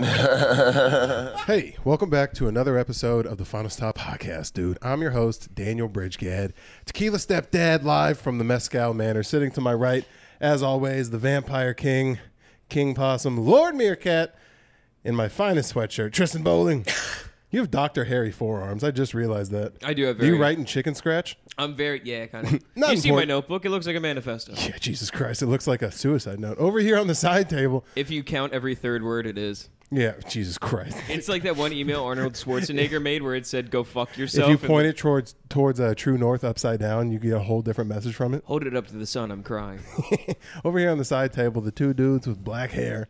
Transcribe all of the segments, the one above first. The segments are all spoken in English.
Hey, welcome back to another episode of the Final Stop Podcast, dude. I'm your host, Daniel Bridgegad, Tequila Stepdad, live from the Mescal Manor. Sitting to my right, as always, the Vampire King, King Possum, Lord Meerkat, in my finest sweatshirt, Tristan Bowling. You have Dr. Harry forearms. I just realized that. I do have Do you very- write in chicken scratch? I'm very yeah, kind of. Not you see my notebook? It looks like a manifesto. Yeah, Jesus Christ. It looks like a suicide note. Over here on the side table. If you count every third word, it is. Yeah, Jesus Christ. It's like that one email Arnold Schwarzenegger made where it said "Go fuck yourself." If you point it towards towards a true north upside down, you get a whole different message from it. hold it up to the sun. I'm crying. Over here on the side table, the two dudes with black hair.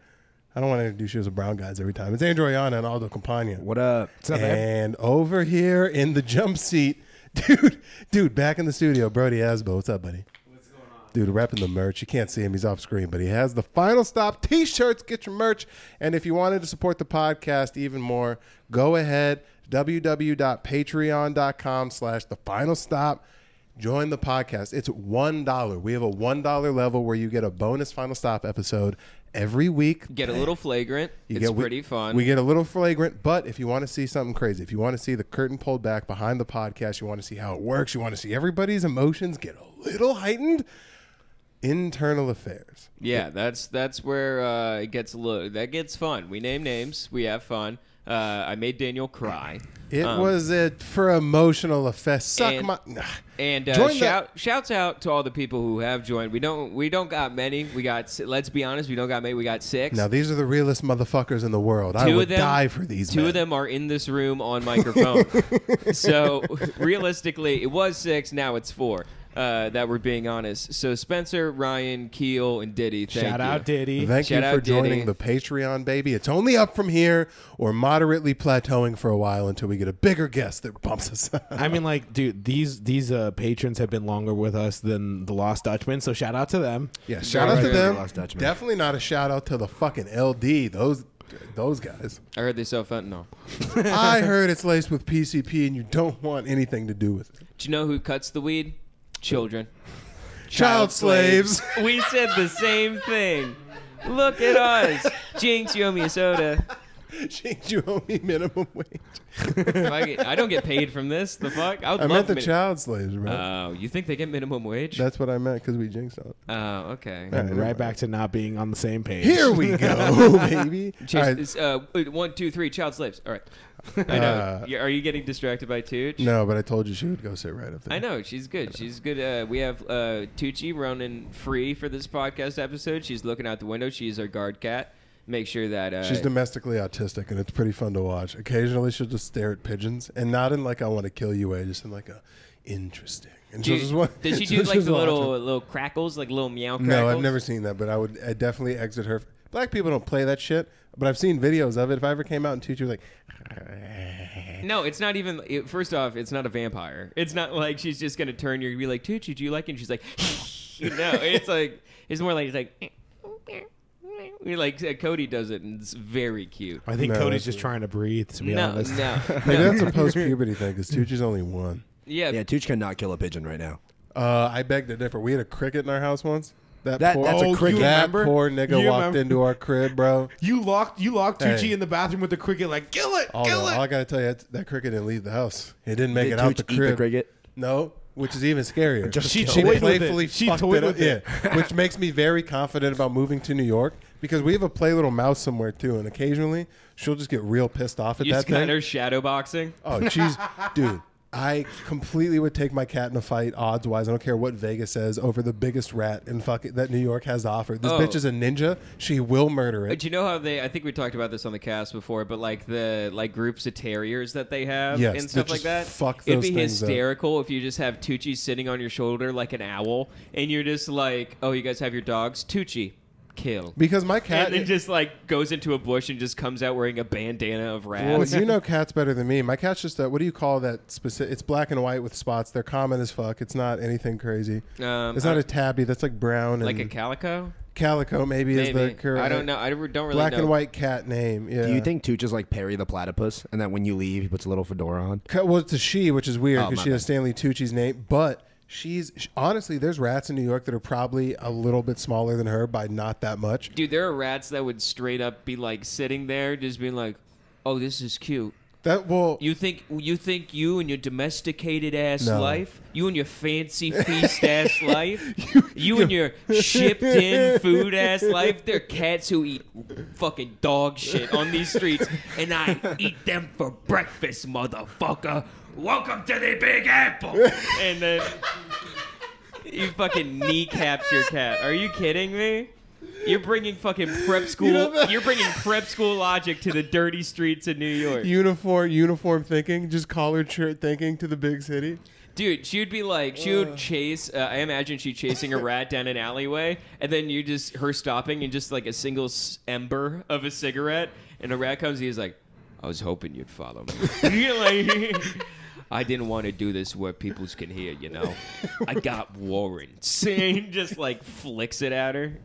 I don't want to introduce you as brown guys every time. It's Andrew Ayana and Aldo Campagna. What up? What's up, man? And over here in the jump seat, dude, dude, back in the studio, Brody Asbo. What's up, buddy? What's going on? Dude, repping the merch. You can't see him; he's off screen, but he has the Final Stop T-shirts. Get your merch, and if you wanted to support the podcast even more, go ahead www.patreon.com/slash the Final Stop. Join the podcast. It's one dollar. We have a one dollar level where you get a bonus Final Stop episode every week. Get a little flagrant. You it's get- we- pretty fun. We get a little flagrant, but if you want to see something crazy, if you want to see the curtain pulled back behind the podcast, you want to see how it works, you want to see everybody's emotions get a little heightened, internal affairs. yeah, that's that's where uh, it gets a little. That gets fun. We name names. We have fun. Uh, I made Daniel cry. It Um, was it for emotional effect. Suck and- my. And uh, shout shouts out to all the people who have joined. We don't we don't got many. We got let's be honest, we don't got many. We got six. Now these are the realest motherfuckers in the world. I Two would them- die for these. Two men. of them are in this room on microphone. so realistically, it was six. Now it's four. Uh, that we're being honest. So Spencer, Ryan, Keel, and Diddy. Thank Shout you. out Diddy. Thank Shout you out for joining the Patreon, baby. It's only up from here or moderately plateauing for a while until we get a bigger guest that bumps us up. I mean, like, dude, these these uh, patrons have been longer with us than the Lost Dutchman, so shout out to them. Yeah, shout out to Right. them. Lost Dutchman. Definitely not a shout out to the fucking LD. Those those guys. I heard they sell fentanyl. I heard it's laced with PCP and you don't want anything to do with it. Do you know who cuts the weed? Children. Child slaves. we said the same thing. Look at us. Jinx, you owe me a soda. Jinx, you owe me minimum wage. Fuck it. I don't get paid from this. The fuck? I would I love meant the min- child slaves, bro. Oh, you think they get minimum wage? That's what I meant because we jinxed on it. Oh, okay. All And right, right back to not being on the same page. Here we go, baby. Chase, right. it's, uh, one, two, three, child slaves. All right. I know. Uh, Are you getting distracted by Tooch? No, but I told you she would go sit right up there. I know she's good. She's good. Uh, we have uh, Tucci running free for this podcast episode. She's looking out the window. She's our guard cat. Make sure that uh, She's domestically autistic, and it's pretty fun to watch. Occasionally, she'll just stare at pigeons, and not in like "I want to kill you" way, just in like a interesting. And do she'll just does she she'll do like just the little them. little crackles, like little meow crackles? No, I've never seen that, but I would I definitely exit her. Black people don't play that shit, but I've seen videos of it. If I ever came out and teach you like, No, it's not even. It, first off, it's not a vampire. It's not like she's just gonna turn you and be like, Tucci, do you like it? And she's like, no, it's like it's more like it's like. We like uh, Cody does it, and it's very cute. I think No, Cody's that's just trying to breathe. To be No, honest, no, maybe no. that's a post puberty thing because Tucci's only one. Yeah, Yeah, Tooch cannot kill a pigeon right now. Uh, I beg to differ. We had a cricket in our house once. That, That- poor, that's a Oh, cricket. That remember? poor nigga You walked remember? into our crib, bro. you locked you locked Tucci Hey. in the bathroom with the cricket, like kill it, All, kill all it. I gotta tell you, that, that cricket didn't leave the house. It didn't make Did it out Tooch the eat crib. the cricket? No, which is even scarier. Just She kill she toyed it. with it. playfully She fucked toyed it up. with it. Yeah, which makes me very confident about moving to New York because we have a play little mouse somewhere too, and occasionally she'll just get real pissed off at you that thing. of shadow boxing. Oh, jeez, dude. I completely would take my cat in a fight, odds wise. I don't care what Vegas says over the biggest rat in fucking that New York has to offer. This Oh. bitch is a ninja. She will murder it. Do you know how they? I think we talked about this on the cast before, but like the like groups of terriers that they have Yes, and stuff like that. fuck It'd be things up. hysterical if you just have Tucci sitting on your shoulder like an owl, and you're just like, "Oh, you guys have your dogs, Tucci, kill." Because my cat. and then just like goes into a bush and just comes out wearing a bandana of well, rats. you know cats better than me. My cat's just a, what do you call that specific? It's black and white with spots. They're common as fuck. It's not anything crazy. um, It's not I- a tabby. That's like brown and like a calico. calico. Maybe, is the correct. I don't know. I don't really Black know. and white cat name. Yeah. Do you think Tooch is like Perry the platypus, and that when you leave, he puts a little fedora on? Well, it's a she, which is weird Oh, because my she has. Stanley Tucci's name, but She's sh- honestly, there's rats in New York that are probably a little bit smaller than her by not that much. Dude, there are rats that would straight up be like sitting there, just being like, "Oh, this is cute." That well, You think you think you and your domesticated ass No. life, you and your fancy feast ass life, you, and your shipped in food ass life. They're cats who eat fucking dog shit on these streets, and I eat them for breakfast, motherfucker. Welcome to the Big Apple. and then you fucking kneecaps your cat. Are you kidding me? You're bringing fucking prep school. know you're bringing prep school logic to the dirty streets of New York. uniform uniform thinking, just collared shirt thinking to the big city. Dude, she would be like, she would chase. Uh, I imagine she chasing a rat down an alleyway, and then you just her stopping and just like a single s- ember of a cigarette, and a rat comes. He's like, I was hoping you'd follow me. You're like, I didn't want to do this where people can hear. You know, I got Warren. And he just like flicks it at her.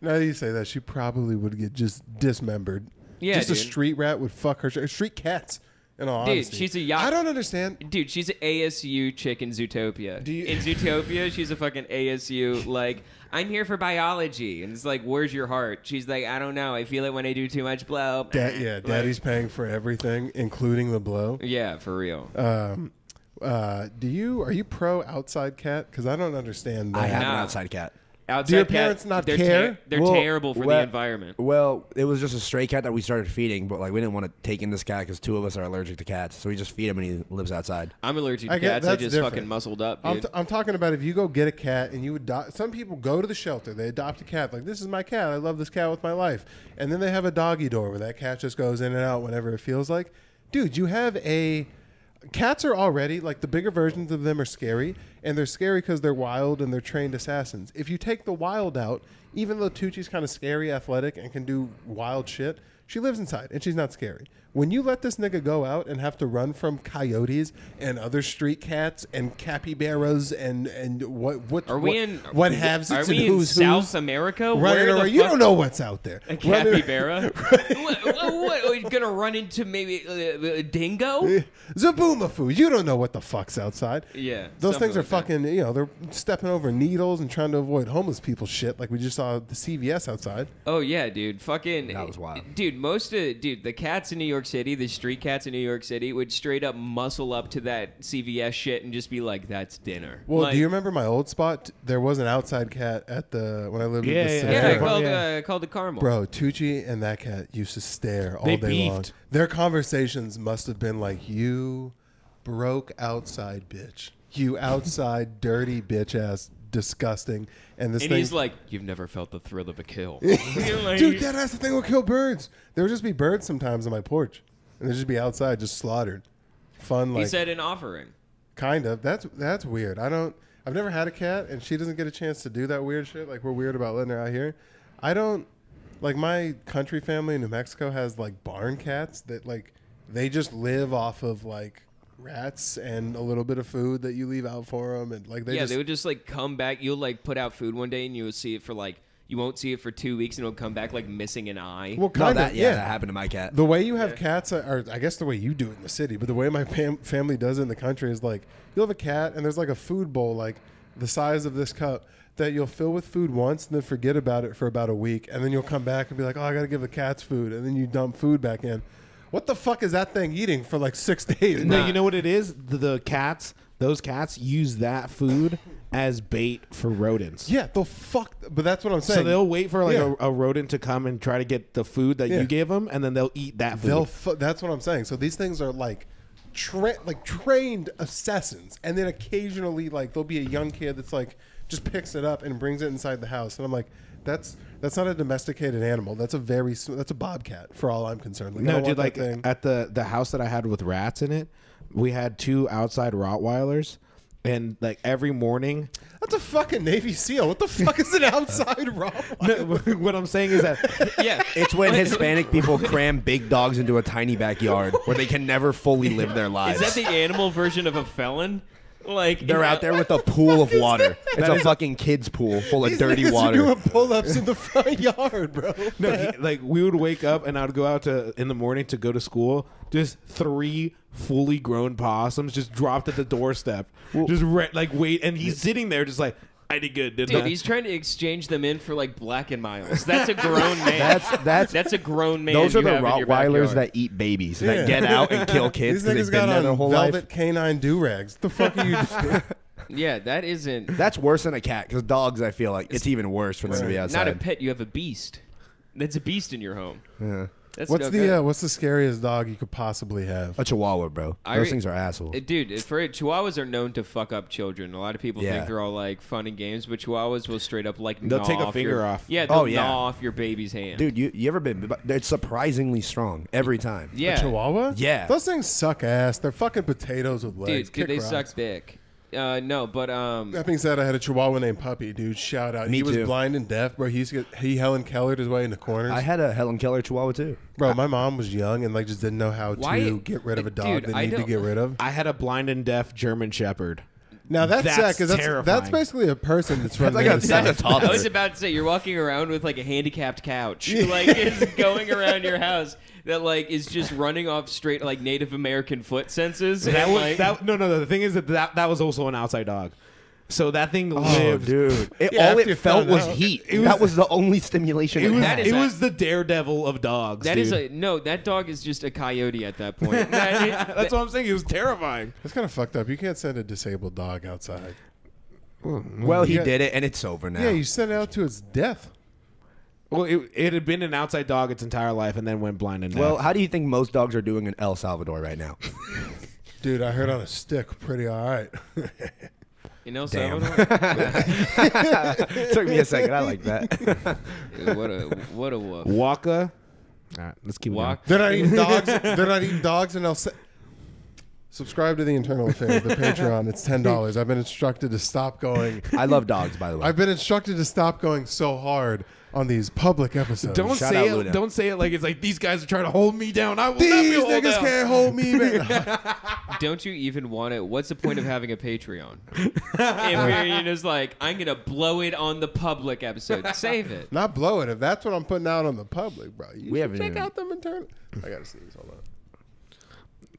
Now that you say that, she probably would get just dismembered. Yeah, just a street rat would fuck her. Street cats. In all Dude, honesty. she's a yacht- I don't understand. Dude, she's an ASU chick in Zootopia. Do you- in Zootopia, she's a fucking ASU. Like, I'm here for biology, and it's like, where's your heart? She's like, I don't know. I feel it when I do too much blow. Da- yeah, Like- daddy's paying for everything, including the blow. Yeah, for real. Um, uh, do you are you pro outside cat? Because I don't understand. That. I have an outside cat. Outside do your cat- parents not they're care? they're Well, terrible for well- the environment. Well, it was just a stray cat that we started feeding, but like we didn't want to take in this cat because two of us are allergic to cats, so we just feed him and he lives outside. I'm allergic to I cats. I that's just different. fucking muscled up, I'm, t- I'm talking about if you go get a cat and you adopt. Some people go to the shelter, they adopt a cat. Like this is my cat. I love this cat with my life. And then they have a doggy door where that cat just goes in and out whenever it feels like. Dude, you have a. Cats are already like the bigger versions of them are scary, and they're scary because they're wild and they're trained assassins. If you take the wild out, even though Tucci's kind of scary, athletic, and can do wild shit, she lives inside and she's not scary. When you let this nigga go out and have to run from coyotes and other street cats and capybaras and and what what Are what, we in? what haves Are we in South who's America? running Where around? You don't know what's out there. A capybara? what, what, what? Are you gonna run into maybe uh, a dingo? Zoboomafoo. You don't know what the fuck's outside. Yeah, Those things are like that. fucking, you know, they're stepping over needles and trying to avoid homeless people shit like we just saw the CVS outside. Oh yeah, dude. Fucking That was wild. Dude, most of dude, the cats in New York City, the street cats in New York City would straight up muscle up to that CVS shit and just be like, "That's dinner." Well, Like- do you remember my old spot? There was an outside cat at the when I lived Yeah, in the yeah, city. Yeah, Yeah. called Yeah. uh, called the caramel. Bro, Tucci and that cat used to stare all They day long. Their conversations must have been like, "You broke outside bitch. You outside dirty bitch ass disgusting." And this and thing, he's like, "You've never felt the thrill of a kill." Dude, that ass thing will kill birds. There would just be birds sometimes on my porch, and they'd just be outside, just slaughtered. Fun, Like, he said an offering. kind of. That's that's weird. I don't. I've never had a cat, and she doesn't get a chance to do that weird shit. Like we're weird about letting her out here. I don't. Like my country family in New Mexico has like barn cats that like they just live off of like rats and a little bit of food that you leave out for them, and like they yeah, just they would just like come back. You'll like put out food one day and you will see it for like you won't see it for two weeks and it'll come back like missing an eye. well No, kind that of yeah, yeah. that happened to my cat. The way you have cats, uh, or I guess the way you do it in the city, but the way my fam- family does it in the country is like you'll have a cat and there's like a food bowl like the size of this cup that you'll fill with food once and then forget about it for about a week and then you'll come back and be like, oh, I got to give the cats food and then you dump food back in. What the fuck is that thing eating for like six days? No, you know what it is? The, the cats, those cats use that food as bait for rodents. Yeah, the fuck. But that's what I'm saying. So they'll wait for like Yeah. a, a rodent to come and try to get the food that Yeah. you gave them, and then they'll eat that food. They'll. Fu- that's what I'm saying. So these things are like, tra- like trained assassins, and then occasionally like there'll be a young kid that's like just picks it up and brings it inside the house, and I'm like, that's that's not a domesticated animal. That's a very that's a bobcat for all I'm concerned. Like, no, dude, like thing. at the the house that I had with rats in it, we had two outside Rottweilers, and like every morning. that's a fucking Navy SEAL. What the fuck is an outside rob? No, what I'm saying is that yeah, It's when Hispanic people cram big dogs into a tiny backyard where they can never fully live their lives. Is that the animal version of a felon? Like They're out there with a pool of water. It's a fucking kids pool full of These dirty niggas are water. doing pull-ups in the front yard, bro. No, he- like we would wake up and I'd go out to in the morning to go to school. Just three fully grown possums just dropped at the doorstep. just re- like wait, and he's sitting there just like I did good, didn't Dude, I? he's trying to exchange them in for like Black and Milds. That's a grown man. That's that's That's a grown man. those are you the have in your Rottweilers backyard. that eat babies Yeah. that get out and kill kids These because niggas they've got been there their on whole velvet life. canine do rags. The fuck are you? Yeah, that isn't That's worse than a cat because dogs, I feel like it's even worse for them to be outside. not a pet. You have a beast. That's a beast in your home. Yeah. That's What's no the uh, what's the scariest dog you could possibly have? A Chihuahua, bro. I Those re- things are assholes. Uh, Dude, for Chihuahuas are known to fuck up children. A lot of people Yeah. think they're all like fun and games, but Chihuahuas will straight up like They'll gnaw take a off finger your, off. Yeah, they'll Oh, yeah. gnaw off your baby's hand. Dude, you you ever been? but It's surprisingly strong every time. yeah, A Chihuahua? Yeah. Those things suck ass. They're fucking potatoes with legs. dude, they Kick suck rocks. dick. Uh, no, but um, That being said, I had a Chihuahua named Puppy, dude. Shout out. Me he was too. blind and deaf, bro. He used to get he Helen Kellered his way into corners. I had a Helen Keller Chihuahua too. bro, my mom was young and like just didn't know how Why- to get rid of a dog Dude, they I need to don't- get rid of. I had a blind and deaf German Shepherd. Now that's, That's sad because that's, terrifying. that's basically a person that's running like a- into that's a toddler. I was about to say you're walking around with like a handicapped couch, like it's going around your house that like is just running off straight like Native American foot senses. That was like, that. No, no, no. The thing is that that, that was also an outside dog. So that thing Oh, lived. dude. It, Yeah, all it felt was out. heat. It was- that was the only stimulation It it, was, had. That is it a- was the daredevil of dogs. That is dude. a no. That dog is just a coyote at that point. That is- That's what I'm saying. It was terrifying. That's kind of fucked up. You can't send a disabled dog outside. well, he Yeah. did it, and it's over now. Yeah, you sent it out to its death. Well, it, it had been an outside dog its entire life, and then went blind and deaf. well, how do you think most dogs are doing in El Salvador right now? Dude, I heard on a stick pretty all right. you know, Damn. Salvador? Took me a second. I like that. what a what a woof. Waka. All right, let's keep Walk. They're not eating dogs. They're not eating dogs in El. Sa- Subscribe to the Internal Affairs, the Patreon. It's ten dollars. I've been instructed to stop going. I love dogs, by the way. I've been instructed to stop going so hard on these public episodes. Don't Shout say out it. Luna. Don't say it like it's like these guys are trying to hold me down. I will not be these niggas down. can't hold me back. Don't you even want it? What's the point of having a Patreon? if you're just like, I'm gonna blow it on the public episode. Save it. Not blow it. If that's what I'm putting out on the public, bro. You We should haven't check even- out them internal. I gotta see these. Hold on.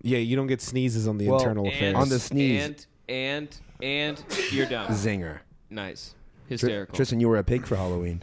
Yeah, you don't get sneezes on the Well, internal And, affairs. On the sneeze. And and and you're done. Zinger. Nice. Hysterical. Tristan, you were a pig for Halloween.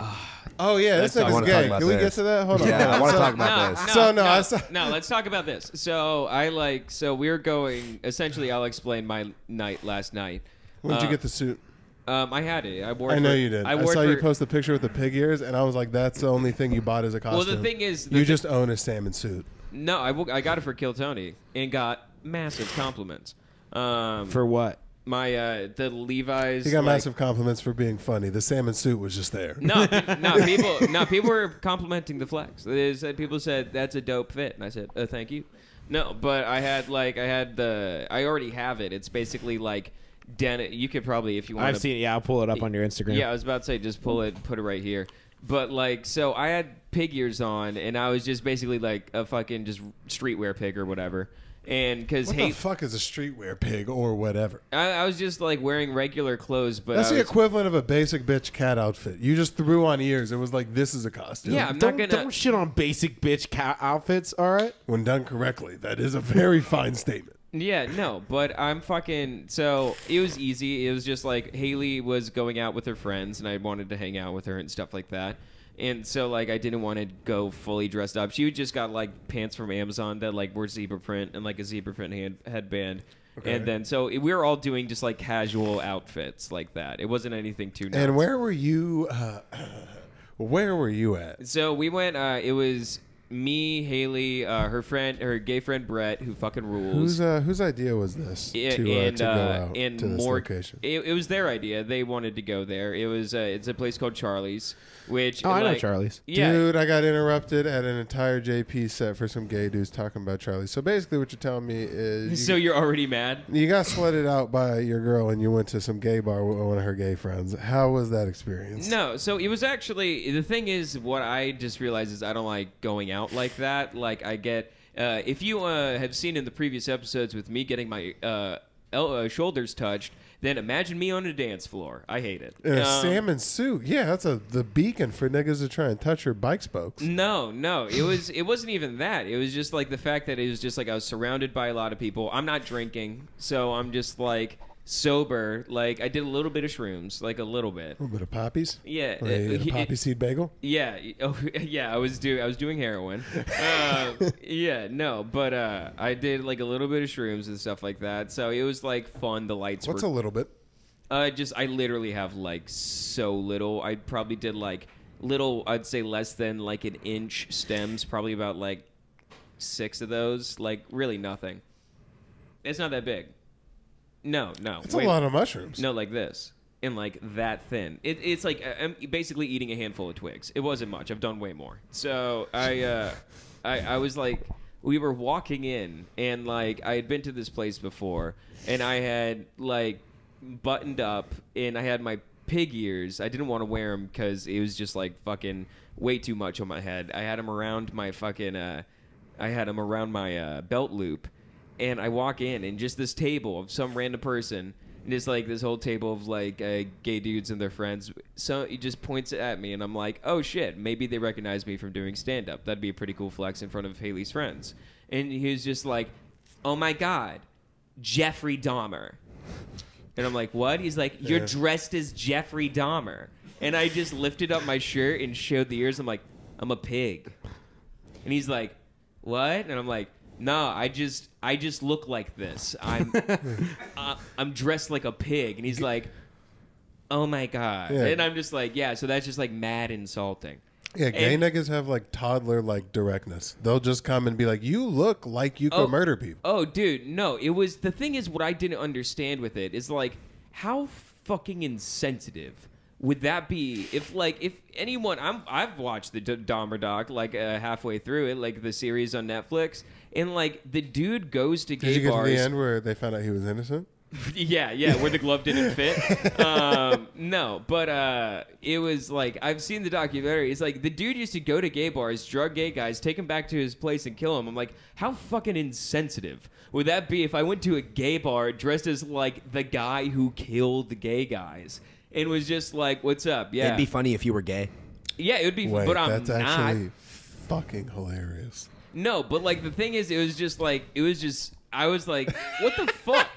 Oh yeah, this Let's talk- I wanna talk gay. about Can we get this. to that? Hold on. Yeah, I wanna So- talk about no, this. No, So, no, no, I saw- no, let's talk about this. So I like so we're going essentially I'll explain my night last night. When'd you Uh, get the suit? Um I had it. I wore it I know for- you did. I I, wore saw it you for- post the picture with the pig ears, and I was like, "That's the only thing you bought as a costume." Well, the thing is the you thi- just own a salmon suit. No, I, wo- I got it for Kill Tony and got massive compliments. Um, For what? My uh, the Levi's. He got like- massive compliments for being funny. The salmon suit was just there. No, no, people, no, people were complimenting the flex. They said people said that's a dope fit, and I said, uh, thank you. No, but I had like I had the I already have it. It's basically like denim. You could probably if you want. I've seen it. Yeah, I'll pull it up on your Instagram. Yeah, I was about to say just pull it, put it right here. But like, so I had pig ears on, and I was just basically like a fucking just streetwear pig or whatever. And because What hey, the fuck is a streetwear pig or whatever? I, I was just like wearing regular clothes, but That's I the was- equivalent of a basic bitch cat outfit. You just threw on ears. It was like this is a costume. Yeah, I'm Don't, not gonna. don't shit on basic bitch cat outfits. All right. When done correctly, that is a very fine statement. Yeah, no, but I'm fucking. So it was easy. It was just like Haley was going out with her friends, and I wanted to hang out with her and stuff like that. And so like I didn't want to go fully dressed up. She just got like pants from Amazon that like were zebra print and like a zebra print hand, headband. Okay. And then so we were all doing just like casual outfits like that. It wasn't anything too. Nuts. And where were you? Uh, where were you at? So we went. Uh, it was me, Haley, uh, her friend, her gay friend Brett, who fucking rules. Whose uh, whose idea was this Yeah, to, uh, and to go uh, out and to this more. location? It, it was their idea. They wanted to go there. It was. Uh, it's a place called Charlie's, which. Oh, I know like- Charlie's. Yeah. Dude, I got interrupted at an entire JP set for some gay dudes talking about Charlie. So basically, what you're telling me is you, So you're already mad? you got slutted out by your girl and you went to some gay bar with one of her gay friends. How was that experience? No. So it was actually the thing is what I just realized is I don't like going out like that. Like I get. Uh, if you uh, have seen in the previous episodes with me getting my uh, el- uh, shoulders touched, then imagine me on a dance floor. I hate it. In a Um, salmon suit. Yeah, that's a the beacon for niggas to try and touch your bike spokes. No, no, it was it wasn't even that. It was just like the fact that it was just like I was surrounded by a lot of people. I'm not drinking, so I'm just like sober. Like I did a little bit of shrooms, like a little bit. A little bit of poppies. Yeah, Or a he- poppy seed bagel. Yeah, oh, yeah. I was doing I was doing heroin. uh, yeah, no, but uh, I did like a little bit of shrooms and stuff like that. So it was like fun. The lights What's were a little bit? uh, just I literally have like so little. I probably did like little. I'd say less than like an inch stems. Probably about like six of those. Like really nothing. It's not that big. No, no. It's a lot of mushrooms. No, like this. And like that thin. It, it's like uh, I'm basically eating a handful of twigs. It wasn't much. I've done way more. So I, uh, I, I was like, we were walking in, and like I had been to this place before, and I had like buttoned up, and I had my pig ears. I didn't want to wear them because it was just like fucking way too much on my head. I had them around my fucking. Uh, I had them around my uh, belt loop, and I walk in, and just this table of some random person, and it's like this whole table of like uh, gay dudes and their friends. So he just points it at me, and I'm like, oh shit, maybe they recognize me from doing stand up. That'd be a pretty cool flex in front of Haley's friends. And he was just like, oh my god, Jeffrey Dahmer. And I'm like, what? He's like, you're Yeah. dressed as Jeffrey Dahmer. And I just lifted up my shirt and showed the ears. I'm like, I'm a pig. And he's like, what? And I'm like, no, I just, I just look like this. I'm, uh, I'm dressed like a pig. And he's like, oh my god. Yeah. And I'm just like, yeah. So that's just like mad insulting. Yeah, gay And- niggas have like toddler like directness. They'll just come and be like, "You look like you could Oh. murder people." Oh, dude, no. It was the thing is what I didn't understand with it is like how fucking insensitive would that be if like if anyone I'm I've watched the D- Dahmer doc like uh, halfway through it like the series on Netflix and like the dude goes to Did gay you get to bars. the end where they found out he was innocent? yeah, yeah, where the glove didn't fit. um, no, but uh, it was like I've seen the documentary. It's like the dude used to go to gay bars, drug gay guys, take him back to his place and kill him. I'm like, how fucking insensitive would that be if I went to a gay bar dressed as like the guy who killed the gay guys and was just like, "What's up?" Yeah, It'd be funny if you were gay. yeah, it would be. Wait, but I'm that's not. actually fucking hilarious. No, but like the thing is, it was just like it was just. I was like, "What the fuck."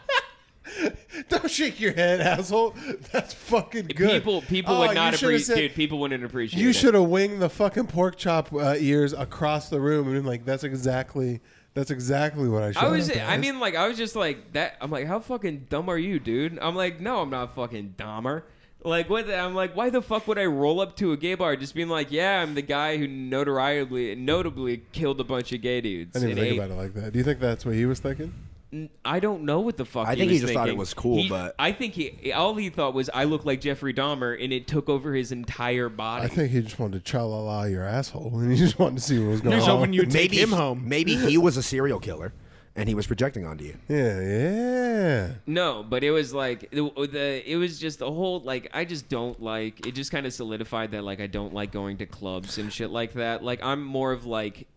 Don't shake your head, asshole. That's fucking good. People, people Oh, would you not should've appreciate. said- Dude, people wouldn't appreciate. You it. should have winged the fucking pork chop uh, ears across the room and been like, "That's exactly, that's exactly what I should." I was, have I mean, like, I was just like that. I'm like, how fucking dumb are you, dude? I'm like, no, I'm not fucking Dahmer. Like, what? The, I'm like, why the fuck would I roll up to a gay bar just being like, yeah, I'm the guy who notoriably, notably killed a bunch of gay dudes. I didn't and think ate- about it like that. Do you think that's what he was thinking? N- I don't know what the fuck. I think was he just thought it thinking. was cool, He- but- I think he all he thought was I look like Jeffrey Dahmer, and it took over his entire body. I think he just wanted to tra la la your asshole, and he just wanted to see what was going He's on. hoping you take maybe him home. Maybe he was a serial killer, and he was projecting onto you. Yeah, yeah. No, but it was like the, the it was just the whole like I just don't like it just kind of solidified that like I don't like going to clubs and shit like that. Like I'm more of like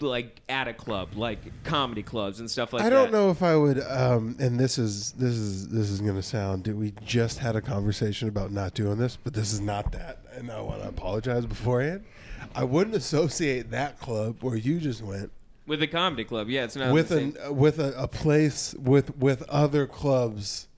like at a club, like comedy clubs and stuff like that. I don't know if I would. Um, and this is this is this is going to sound. Did we just had a conversation about not doing this? But this is not that, and I want to apologize beforehand. I wouldn't associate that club where you just went with a comedy club. Yeah, it's not with the same. an with a, a place with with other clubs.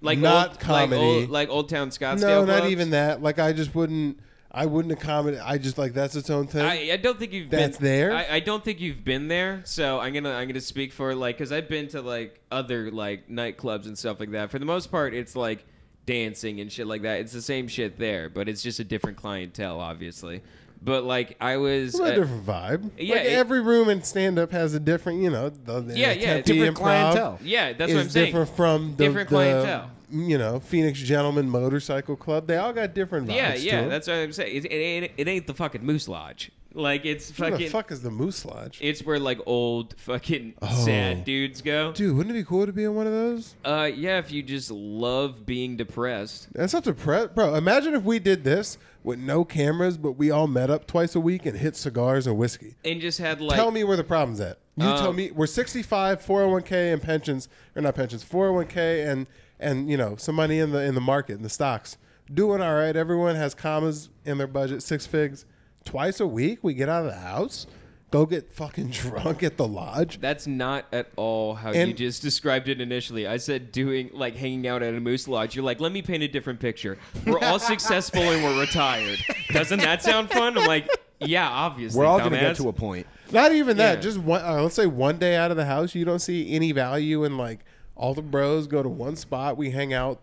like not old, comedy. like old, like Old Town Scottsdale. no, not clubs. even that. Like I just wouldn't. I wouldn't accommodate. I just like that's its own thing. I, I don't think you've That's been there? I, I don't think you've been there. So I'm gonna I'm gonna speak for like because I've been to like other like nightclubs and stuff like that. For the most part, it's like dancing and shit like that. It's the same shit there, but it's just a different clientele, obviously. But like I was, It's a uh, different vibe. yeah, like it- every room in stand up has a different, you know, the, the Yeah, yeah, Tempe different Improv clientele. yeah, that's is what I'm saying. different from the, Different the, clientele. You know, Phoenix Gentleman Motorcycle Club. They all got different vibes. Yeah, to yeah, that's what I'm saying. It, it, ain't, it ain't the fucking Moose Lodge. Like it's fucking. the fuck is the Moose Lodge? It's where like old fucking Oh. sad dudes go. Dude, wouldn't it be cool to be in one of those? Uh, yeah, if you just love being depressed. That's not depressed, bro. Imagine if we did this with no cameras, but we all met up twice a week and hit cigars and whiskey. and just had like Tell me where the problem's at. You Um, tell me we're 65, 401k and pensions or not pensions, 401k and and you know some money in the in the market in the stocks. Doing all right. Everyone has commas in their budget, six figs. Twice a week we get out of the house, go get fucking drunk at the lodge. That's not at all how you just described it initially. I said doing like hanging out at a moose lodge. You're like, let me paint a different picture. We're all successful and we're retired. Doesn't that sound fun? I'm like, yeah, obviously. We're all gonna get to a point. Not even that. Yeah. Just one. Uh, let's say one day out of the house, you don't see any value in like all the bros go to one spot. We hang out.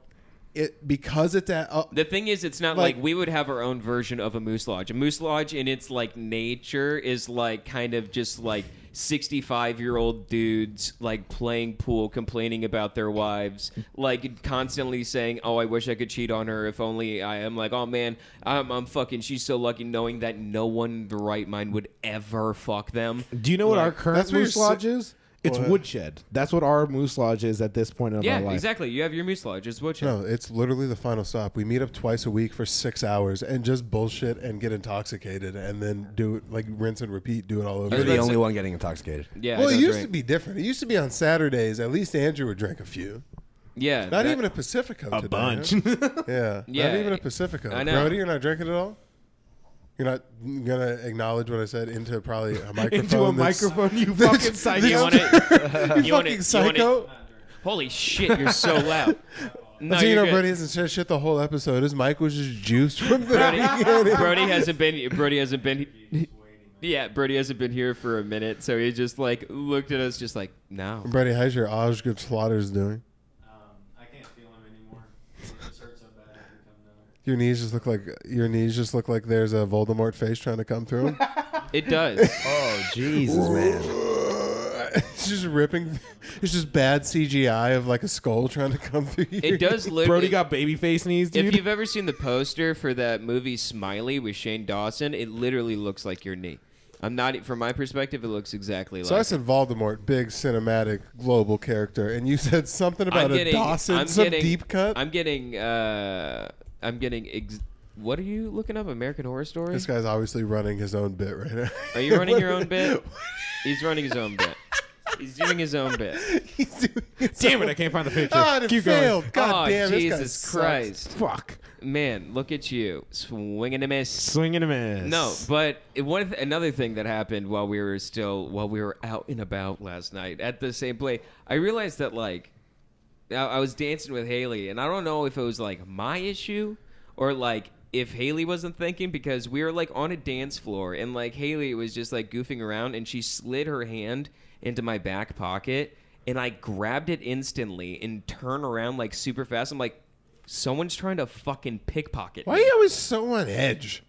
It because it's at. Uh, The thing is, it's not Like- like, we would have our own version of a moose lodge. A moose lodge, in its like nature, is like kind of just like sixty-five-year-old dudes like playing pool, complaining about their wives, like constantly saying, "Oh, I wish I could cheat on her. If only I am." Like, "Oh man, I'm, I'm fucking." She's so lucky, knowing that no one in the right mind would ever fuck them. Do you know what our current That's what moose lodge si- is? It's What? woodshed. That's what our moose lodge is at this point of our Yeah, life. exactly. You have your moose lodge. It's what no, it's literally the final stop. We meet up twice a week for six hours and just bullshit and get intoxicated and then do it like rinse and repeat. Do it all over. You're the that's only one getting intoxicated. Yeah. I well, it don't used drink. to be different. It used to be on Saturdays. At least Andrew would drink a few. Yeah. Not that- even a Pacifico. A today, bunch. huh? Yeah. Yeah, Not even a Pacifico. I know. Brody, you're not drinking at all. You're not gonna acknowledge what I said into probably a microphone. Into a that's- microphone, you that's- fucking psycho. You want to? You fucking psycho. Holy shit! You're so loud. No, so you you're know, good. Brody hasn't said shit the whole episode. His mic was just juiced from the Brody, beginning. Brody hasn't been. Brody hasn't been. Yeah, Brody hasn't been here for a minute, so he just like looked at us, just like no. Brody, how's your Osgood Schlatters doing? Um, I can't feel him anymore. It just hurts so bad every time down there. Your knees just look like your knees just look like there's a Voldemort face trying to come through 'em. It does. Oh Jesus, man! it's just ripping. It's just bad CGI of like a skull trying to come through. Your It does literally. Brody got baby face knees, dude. if you've ever seen the poster for that movie Smiley with Shane Dawson, it literally looks like your knee. I'm not. From my perspective, it looks exactly like So I like. said Voldemort, big cinematic global character, and you said something about I'm a getting. Dawson, I'm some getting, deep cut. I'm getting. Uh, I'm getting. Ex- what are you looking up? American Horror Story. this guy's obviously running his own bit right now. Are you running your own bit? He's running his own bit. He's doing his own bit. He's doing his Damn it, own- I can't find the picture. Ah, it Keep failed. going. God oh, damn, this guy Jesus sucks. Christ. Fuck. Man, look at you. Swinging a miss. Swinging and a miss. No, but it, one th- another thing that happened while we were still while we were out and about last night at the same play, I realized that like I, I was dancing with Haley, and I don't know if it was like my issue or like if Haley wasn't thinking because we were like on a dance floor and like Haley was just like goofing around and she slid her hand into my back pocket and I grabbed it instantly and turned around like super fast. I'm like, someone's trying to fucking pickpocket. Me. Why are you always so on edge?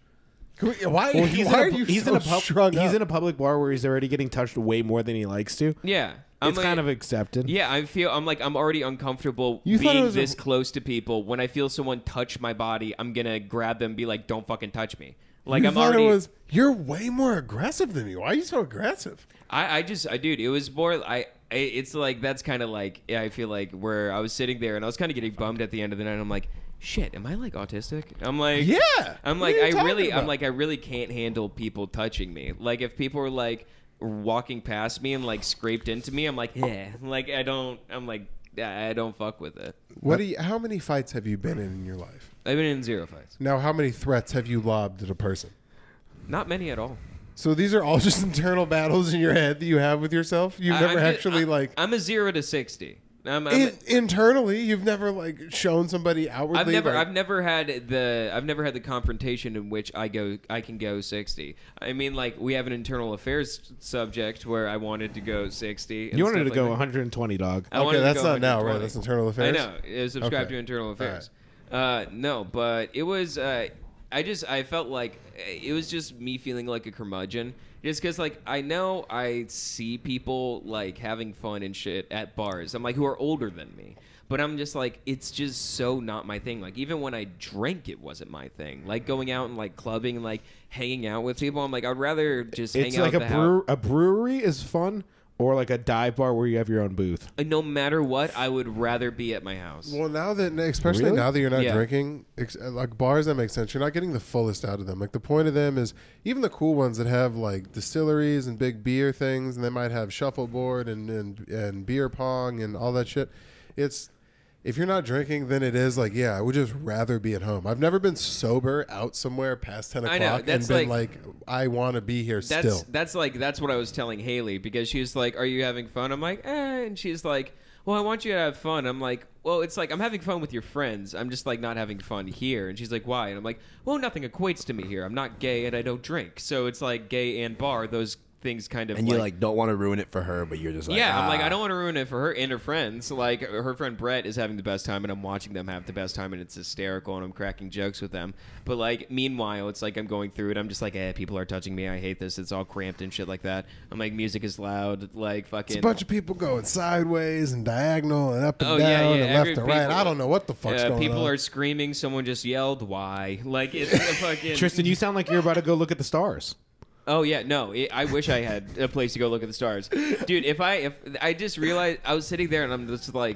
We- why Well, he's why in are you he's so in a pub, he's up? in a public bar where he's already getting touched way more than he likes to. Yeah. It's like- kind of accepted. Yeah, I feel I'm like I'm already uncomfortable You being was a- this close to people. When I feel someone touch my body, I'm gonna grab them, and be like, "Don't fucking touch me." Like you I'm already. it was. You're way more aggressive than me. Why are you so aggressive? I, I just, I dude, it was more. I, it's like that's kind of like I feel like where I was sitting there and I was kind of getting bummed at the end of the night. I'm like, shit, am I like autistic? I'm like, Yeah. I'm like, I really, I'm like, I really can't handle people touching me. Like if people are like walking past me and like scraped into me, I'm like, yeah, like I don't, I'm like, I don't fuck with it. What do you? How many fights have you been in in your life? I've been in zero fights. Now, how many threats have you lobbed at a person? Not many at all. So these are all just internal battles in your head that you have with yourself. You've I- never I'm ju- actually I'm- like I'm a zero to sixty. I'm, I'm, in, internally. You've never like shown somebody outwardly. I've never, like- I've never had the, I've never had the confrontation in which I go, I can go sixty. I mean, like we have an internal affairs subject where I wanted to go sixty. and You wanted to like go that. 120, dog. I Okay, that's not now, right? That's internal affairs. I know. It's subscribed Okay. to internal affairs. Uh, no, but it was. Uh, I just I felt like it was just me feeling like a curmudgeon. Just because, like, I know I see people like having fun and shit at bars. I'm like, who are older than me, but I'm just like, it's just so not my thing. Like, even when I drank, it wasn't my thing. Like going out and like clubbing and like hanging out with people. I'm like, I'd rather just It's hang like out a at the house. brewer, a brewery is fun or like a dive bar where you have your own booth? Uh, No matter what, I would rather be at my house. Well, now that especially Really? now that you're not Yeah. drinking, ex- like bars that make sense. You're not getting the fullest out of them. Like the point of them is even the cool ones that have like distilleries and big beer things, and they might have shuffleboard and and and beer pong and all that shit. It's if you're not drinking, then it is like yeah, I would just rather be at home. I've never been sober out somewhere past ten I o'clock know, and that's been like- like, I want to be here That's still. that's like that's what I was telling Haley because she's like, "Are you having fun?" I'm like, "Eh," and she's like, "Well, I want you to have fun." I'm like, "Well, it's like I'm having fun with your friends. I'm just like not having fun here." And she's like, "Why?" And I'm like, "Well, nothing equates to me here. I'm not gay and I don't drink, so it's like gay and bar. Those things kind of And you like don't want to ruin it for her, but you're just like yeah, I'm like, "Ah." I don't want to ruin it for her and her friends. Like, her friend Brett is having the best time, and I'm watching them have the best time, and it's hysterical, and I'm cracking jokes with them. But, like, meanwhile, it's like I'm going through it. I'm just like, eh, people are touching me. I hate this. It's all cramped and shit like that. I'm like, music is loud. Like, fucking. It's a bunch of people going sideways and diagonal and up and Oh, down yeah, yeah, and left every and right. I don't know what the fuck's uh, going people on. are screaming. Someone just yelled, "Why?" Like it's a fucking. Tristan, you sound like you're about to go look at the stars. Oh yeah, no. It, I wish I had a place to go look at the stars, dude. If I if I just realized I was sitting there and I'm just like,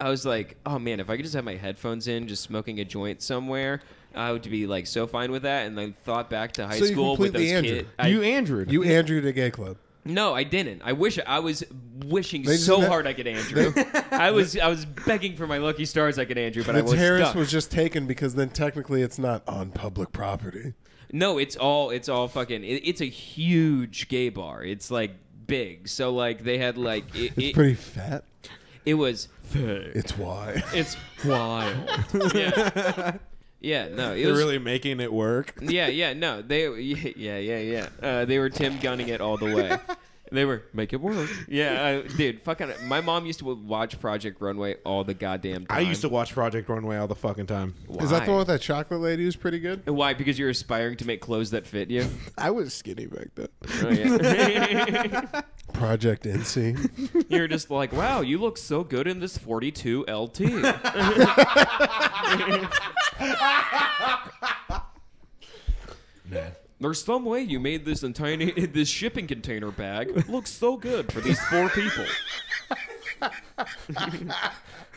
I was like, oh man, if I could just have my headphones in, just smoking a joint somewhere, I would be like so fine with that. And then thought back to high So you school with those completely Andrew. kids. I, you Andrew. you Andrew to gay club. No, I didn't. I wish I was wishing so hard I could Andrew. I was I was begging for my lucky stars I could Andrew, but I was terrace stuck. was just taken because then technically it's not on public property. No, it's all it's all fucking. It, it's a huge gay bar. It's like big. So like they had like it. It's it, pretty fat. it was. It's why. It's wild. yeah. Yeah. No. It They're was. really making it work. yeah. Yeah. No. They. Yeah. Yeah. Yeah. Uh, they were Tim gunning it all the way. They were make it work. Yeah, uh, dude. Fucking. My mom used to watch Project Runway all the goddamn time. I used to watch Project Runway all the fucking time. Is that the Why? one with that chocolate lady who's pretty good? Why? Because you're aspiring to make clothes that fit you. I was skinny back then. Oh yeah. Project NC. You're just like, wow, you look so good in this 42 LT. There's some way you made this entire this shipping container bag look so good for these four people.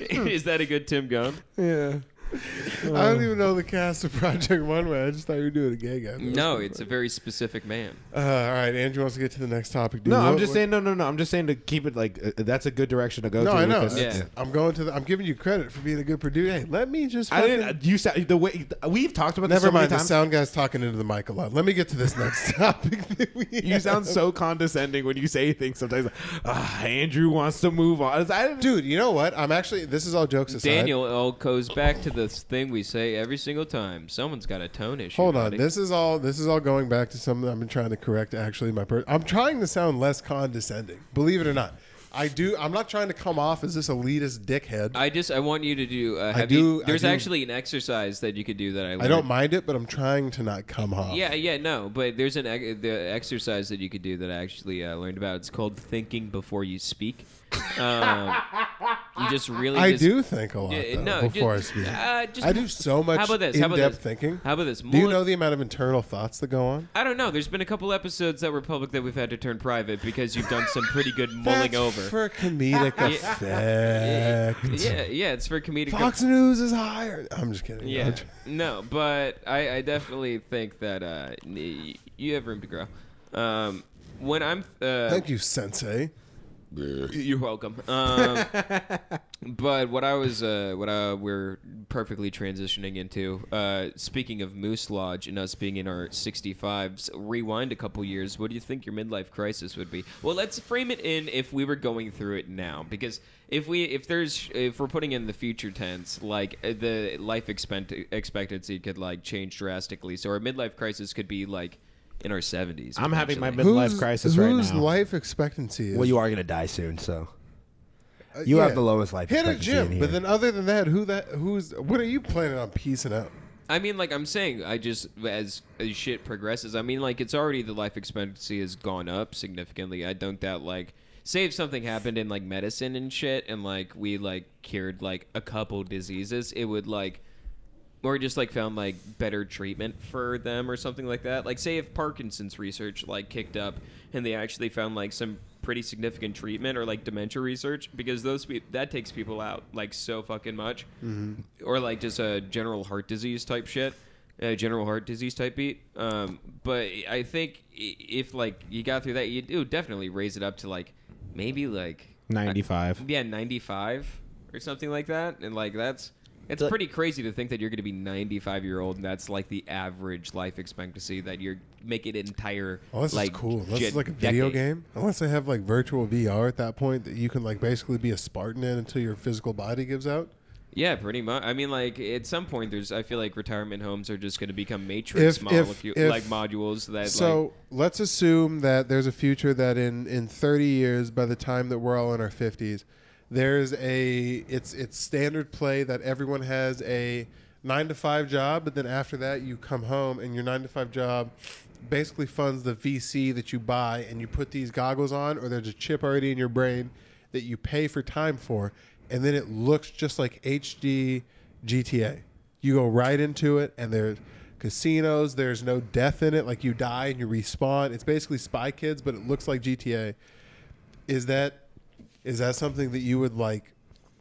Is that a good Tim Gunn? yeah. I don't even know the cast of Project Runway. I just thought you were doing a gay guy. No, it's a very specific man. Uh, all right, Andrew wants to get to the next topic. Dude. No, I'm What- just what- saying. No, no, no. I'm just saying to keep it like uh, that's a good direction to go No, to. I know. because- Yeah. It's- I'm going to. The, I'm giving you credit for being a good producer. Hey, let me just. I fucking- didn't. You sound the way we've talked about. This Never so many mind. The times. sound guy's talking into the mic a lot. Let me get to this next topic. That we You sound so condescending when you say things. Sometimes, like, ah, Andrew wants to move on. I, dude. You know what? I'm actually. This is all jokes aside. Daniel, it all goes back to this thing we say every single time. Someone's got a tone issue. Hold on. buddy. This is all. This is all going back to something I've been trying to correct. Actually, my per- I'm trying to sound less condescending. Believe it or not, I do. I'm not trying to come off as this elitist dickhead. I, I just I want you to do. Uh, have you- do- I there's do- actually an exercise that you could do that I. Learned. I don't mind it, but I'm trying to not come off. Yeah, yeah, no, but there's an ex- the exercise that you could do that I actually uh, learned about. It's called thinking before you speak. Um, you just really. I just, do think a lot though, no, before just, I speak. Uh, just, I do so much How about this? How about in-depth this? thinking. How about this? Do you know the amount of internal thoughts that go on? I don't know. There's been a couple episodes that were public that we've had to turn private because you've done some pretty good mulling That's over. for comedic effect. yeah, yeah, it's for comedic. Fox News is higher. I'm just kidding. Yeah, no, but I, I definitely think that uh, you have room to grow. Um, when I'm, uh, Thank you, Sensei. You're welcome. Um, but what I was, uh, what I, we're perfectly transitioning into. Uh, speaking of Moose Lodge and us being in our 65s, rewind a couple years. What do you think your midlife crisis would be? Well, let's frame it in if we were going through it now, because if we, if there's, if we're putting in the future tense, like uh, the life expect- expectancy could like change drastically. So our midlife crisis could be like in our 70s. I'm having my potentially. midlife crisis right whose now. life expectancy is? Well, you are gonna die soon, so Uh, you have the lowest life Hit a expectancy gym, in but then other than that, who that? Who's? What are you planning on piecing out? I mean, like I'm saying, I just as as shit progresses. I mean, like it's already the life expectancy has gone up significantly. I don't that like say if something happened in like medicine and shit, and like we like cured like a couple diseases, it would like or just like found like better treatment for them or something like that. Like say if Parkinson's research like kicked up and they actually found like some pretty significant treatment or like dementia research because those pe- that takes people out like so fucking much, or like just a general heart disease type shit. Uh, general heart disease type beat, um, but I think if like you got through that, you do definitely raise it up to like maybe like 95. yeah, 95 or something like that. And like that's it's pretty crazy to think that you're going to be 95 year old and that's like the average life expectancy that you're making an entire Oh, this like is cool. This is like a video decade. game. Unless they have like virtual VR at that point that you can like basically be a Spartan in until your physical body gives out. Yeah, pretty much. I mean, like at some point, there's. I feel like retirement homes are just going to become matrix If- molecu- if- if- like modules that. So like, let's assume that there's a future that in in 30 years, by the time that we're all in our 50s, there's a it's it's standard play that everyone has a nine to five job, but then after that you come home and your nine to five job basically funds the VC that you buy, and you put these goggles on, or there's a chip already in your brain that you pay for time for, and then it looks just like HD GTA. You go right into it, and there's casinos. There's no death in it. Like you die and you respawn. It's basically Spy Kids, but it looks like GTA. Is that is that something that you would like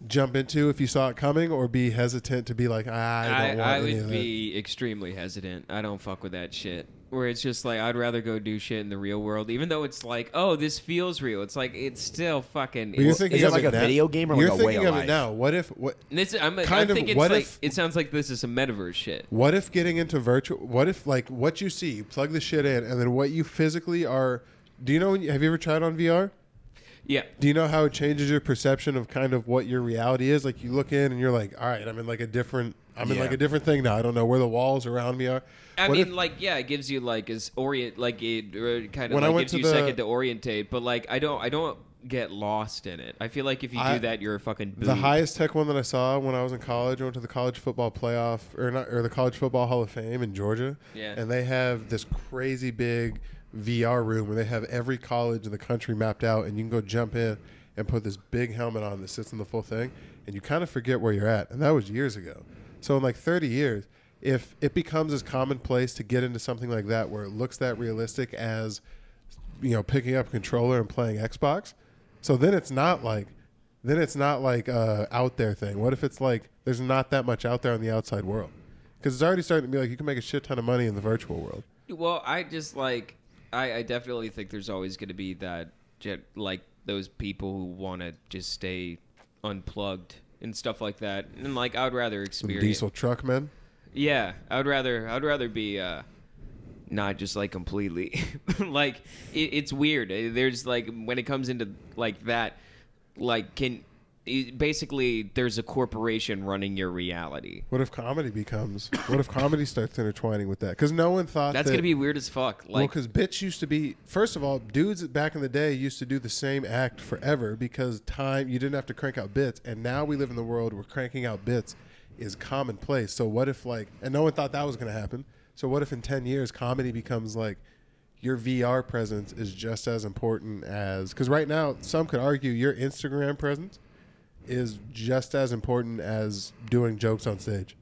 jump into if you saw it coming, or be hesitant to be like, ah, I I, don't want I any would of that? be extremely hesitant. I don't fuck with that shit. Where it's just like I'd rather go do shit in the real world, even though it's like, oh, this feels real. It's like it's still fucking. But you're it's- thinking is it of like it a now. video game or you're like a way thinking of of it now. What if what This, I'm, Kind I'm of, thinking what it's like if- it sounds like this is some metaverse shit. What if getting into virtual? What if like what you see, you plug the shit in, and then what you physically are? Do you know? When you, have you ever tried on VR? Yeah, Do you know how it changes your perception of kind of what your reality is? Like you look in and you're like, all right, I'm in like a different, I'm in like a different thing now. I don't know where the walls around me are. I What mean, if- like, yeah, it gives you like is orient, like it uh, kind of like gives you a second to orientate. But like, I don't, I don't get lost in it. I feel like if you I- do that, you're a fucking the highest tech one that I saw when I was in college, I went to the college football playoff or not, or the college football Hall of Fame in Georgia. Yeah. And they have this crazy big VR room where they have every college in the country mapped out, and you can go jump in and put this big helmet on that sits in the full thing, and you kind of forget where you're at. And that was years ago. So in like 30 years, if it becomes as commonplace to get into something like that where it looks that realistic as you know picking up a controller and playing Xbox, so then it's not like then it's not like a out there thing. What if it's like there's not that much out there on the outside world? Because it's already starting to be like you can make a shit ton of money in the virtual world. Well, I just like, I, I definitely think there's always going to be that, jet, like those people who want to just stay unplugged and stuff like that. And like, I'd rather Some experience. diesel truck men. Yeah, I'd rather I'd rather be uh not just like completely like it, it's weird. There's like when it comes into like that like can basically there's a corporation running your reality. What if comedy becomes? What if comedy starts intertwining with that? Because no one thought That's that, going to be weird as fuck. well, Like because bitch used to be first of all, dudes back in the day used to do the same act forever because time you didn't have to crank out bits, and now we live in the world where cranking out bits is commonplace. So what if like, and no one thought that was going to happen. So what if in ten years comedy becomes like your VR presence is just as important as because right now some could argue your Instagram presence is just as important as doing jokes on stage.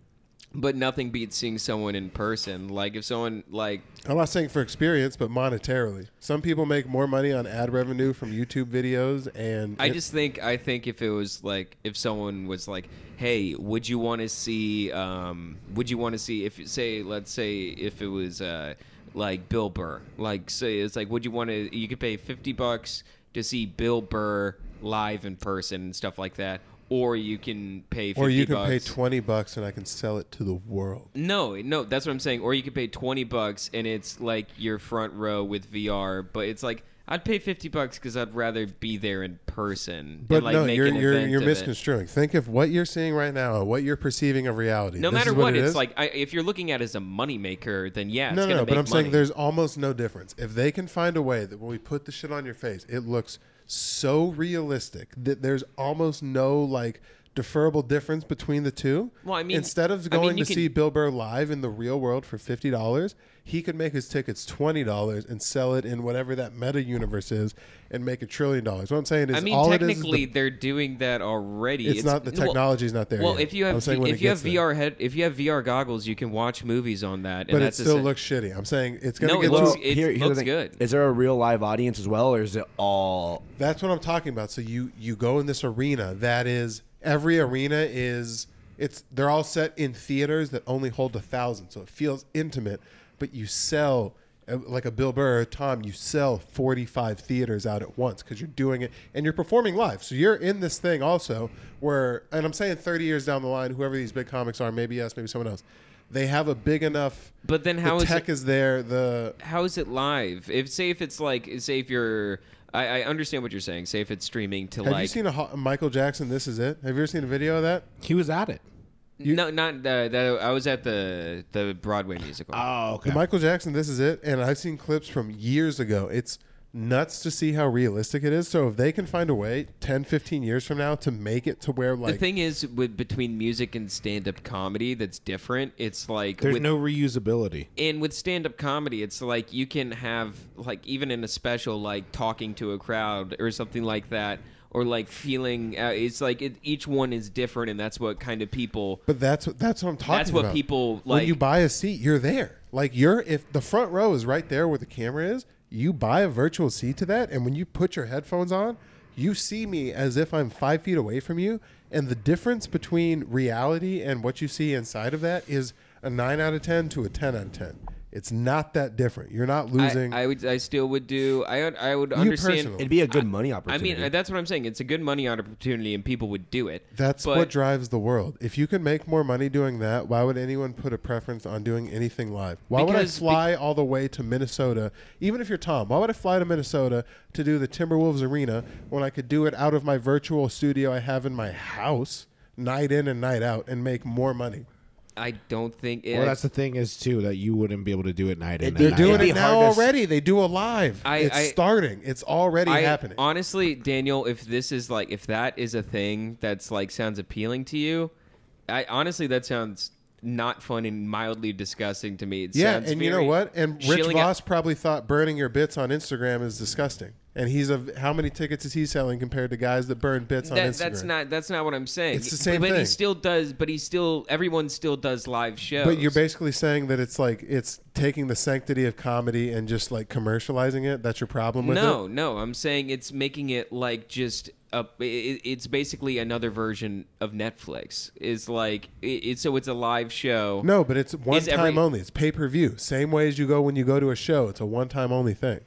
but nothing beats seeing someone in person. Like if someone like I'm not saying for experience, but monetarily. Some people make more money on ad revenue from YouTube videos, and I it- just think I think if it was like if someone was like, "Hey, would you want to see? Um, would you want to see if say let's say if it was uh, like Bill Burr, like say it's like, would you want to? You could pay fifty bucks to see Bill Burr live in person and stuff like that, or you can pay 50 or you can bucks. pay twenty bucks and I can sell it to the world. No, no, that's what I'm saying. Or you could pay twenty bucks and it's like your front row with VR, but it's like I'd pay fifty bucks because I'd rather be there in person. But like, no, make you're you're you're it. misconstruing. Think of what you're seeing right now, what you're perceiving of reality. No This matter is what, it it's is. like I, if you're looking at it as a moneymaker, then yeah, it's no, no, no. make But I'm money. saying there's almost no difference. If they can find a way that when we put the shit on your face, it looks so realistic that there's almost no like deferrable difference between the two. Well, I mean- instead of I mean, going to can- see Bill Burr live in the real world for fifty dollars, he could make his tickets twenty dollars and sell it in whatever that meta universe is and make a trillion dollars. What I'm saying is, I mean, all it is is technically, the- they're doing that already. it's, not the well- technology's not there. Well, yet. if you have saying when if you have gets there. VR head if you have VR goggles, you can watch movies on that. And but it still essen- looks shitty. I'm saying it's gonna No, get it looks- to. it here's the looks thing. good. Is there a real live audience as well, or is it all? That's what I'm talking about. So you you go in this arena that is every arena is it's they're all set in theaters that only hold a thousand, so it feels intimate. But you sell uh, like a Bill Burr, or Tom, you sell 45 theaters out at once because you're doing it and you're performing live. So you're in this thing also where, and I'm saying 30 years down the line, whoever these big comics are, maybe us, maybe someone else, they have a big enough. But then how the is tech it, is there? The how is it live? If say if it's like say if you're I, I understand what you're saying. Say if it's streaming to have like you seen a Michael Jackson? This is it. Have you ever seen a video of that? He was at it. No not the, the I was at the the Broadway musical. Oh, okay. The Michael Jackson, this is it. And I've seen clips from years ago. It's nuts to see how realistic it is. So if they can find a way 10, 15 years from now to make it to where like the thing is with between music and stand up comedy that's different. It's like There's with, no reusability. and with stand-up comedy it's like you can have like even in a special like talking to a crowd or something like that or like feeling uh, it's like it, each one is different and that's what kind of people but that's what that's what I'm talking about. That's what about. people, when like- you buy a seat, you're there. Like you're if the front row is right there where the camera is, you buy a virtual seat to that, and when you put your headphones on, you see me as if I'm five feet away from you. And the difference between reality and what you see inside of that is a nine out of ten to a ten out of ten. It's not that different. You're not losing. I, I would I still would do I would I would You understand personally. It'd be a good money opportunity. I opportunity. mean that's what I'm saying it's a good money opportunity and people would do it That's But- what drives the world. If you can make more money doing that, why would anyone put a preference on doing anything live? Why would I Because be- fly all the way to Minnesota, even if you're Tom? Why would I fly to Minnesota to do the Timberwolves arena when I could do it out of my virtual studio I have in my house, night in and night out, and make more money? I don't think it, Well, that's the thing is too that you wouldn't be able to do it night in. And They're night doing out. be it now hard already. They do a live. I- it's I- starting. It's already I, happening. Honestly, Daniel, if this is like if that is a thing that's like sounds appealing to you, I honestly that sounds not fun and mildly disgusting to me. It yeah, sounds and you know what? And Rich chilling out- probably thought burning your bits on Instagram is disgusting. And he's a how many tickets is he selling compared to guys that burn bits on That, Instagram? that's not that's not what I'm saying. It's the same but he still does. But he still everyone still does live shows. But you're basically saying that it's like it's taking the sanctity of comedy and just like commercializing it. That's your problem with no, it. no. No. I'm saying it's making it like just a. It, it's basically another version of Netflix. Is like it's it, so it's a live show. No, but it's one Is time every- only. It's pay per view. Same way as you go when you go to a show. It's a one time only thing.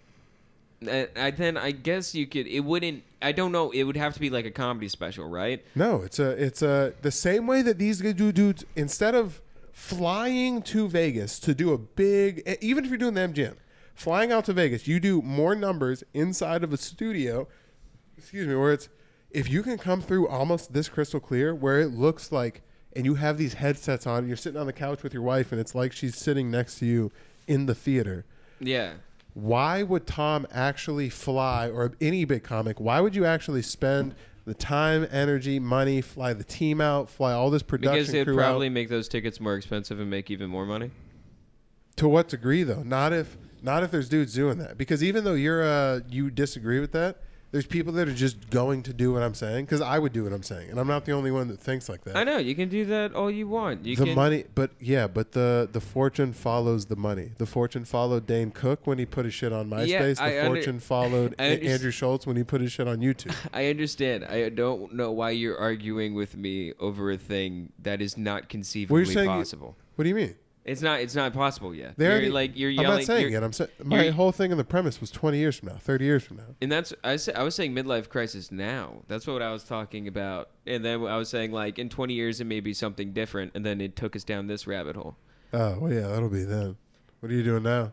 I, then I guess you could. It wouldn't. I don't know. It would have to be like a comedy special, right? No, it's a it's a the same way that these do dudes instead of flying to Vegas to do a big even if you're doing the MGM, flying out to Vegas, you do more numbers inside of a studio. Excuse me, where it's if you can come through almost this crystal clear, where it looks like, and you have these headsets on, and you're sitting on the couch with your wife, and it's like she's sitting next to you in the theater. Yeah. Why would Tom actually fly, or any big comic, why would you actually spend the time, energy, money, fly the team out, fly all this production Because it'd crew probably out? make those tickets more expensive and make even more money. To what degree, though? Not if not if there's dudes doing that. Because even though you're uh, you disagree with that, there's people that are just going to do what I'm saying. Because I would do what I'm saying, and I'm not the only one that thinks like that. I know you can do that all you want. You the can, money, but yeah, but the the fortune follows the money. The fortune followed Dane Cook when he put his shit on MySpace. Yeah, the I under- fortune followed A- underst- Andrew Schulz when he put his shit on YouTube. I understand. I don't know why you're arguing with me over a thing that is not conceivably you- possible. What do you mean? It's not. It's not possible yet. They you're already- like you're I'm not saying it. I'm saying my whole thing in the premise was 20 years from now, 30 years from now. And that's I say, I was saying midlife crisis now. That's what I was talking about. And then I was saying like in 20 years it may be something different. And then it took us down this rabbit hole. Oh, well, yeah, that'll be then. What are you doing now?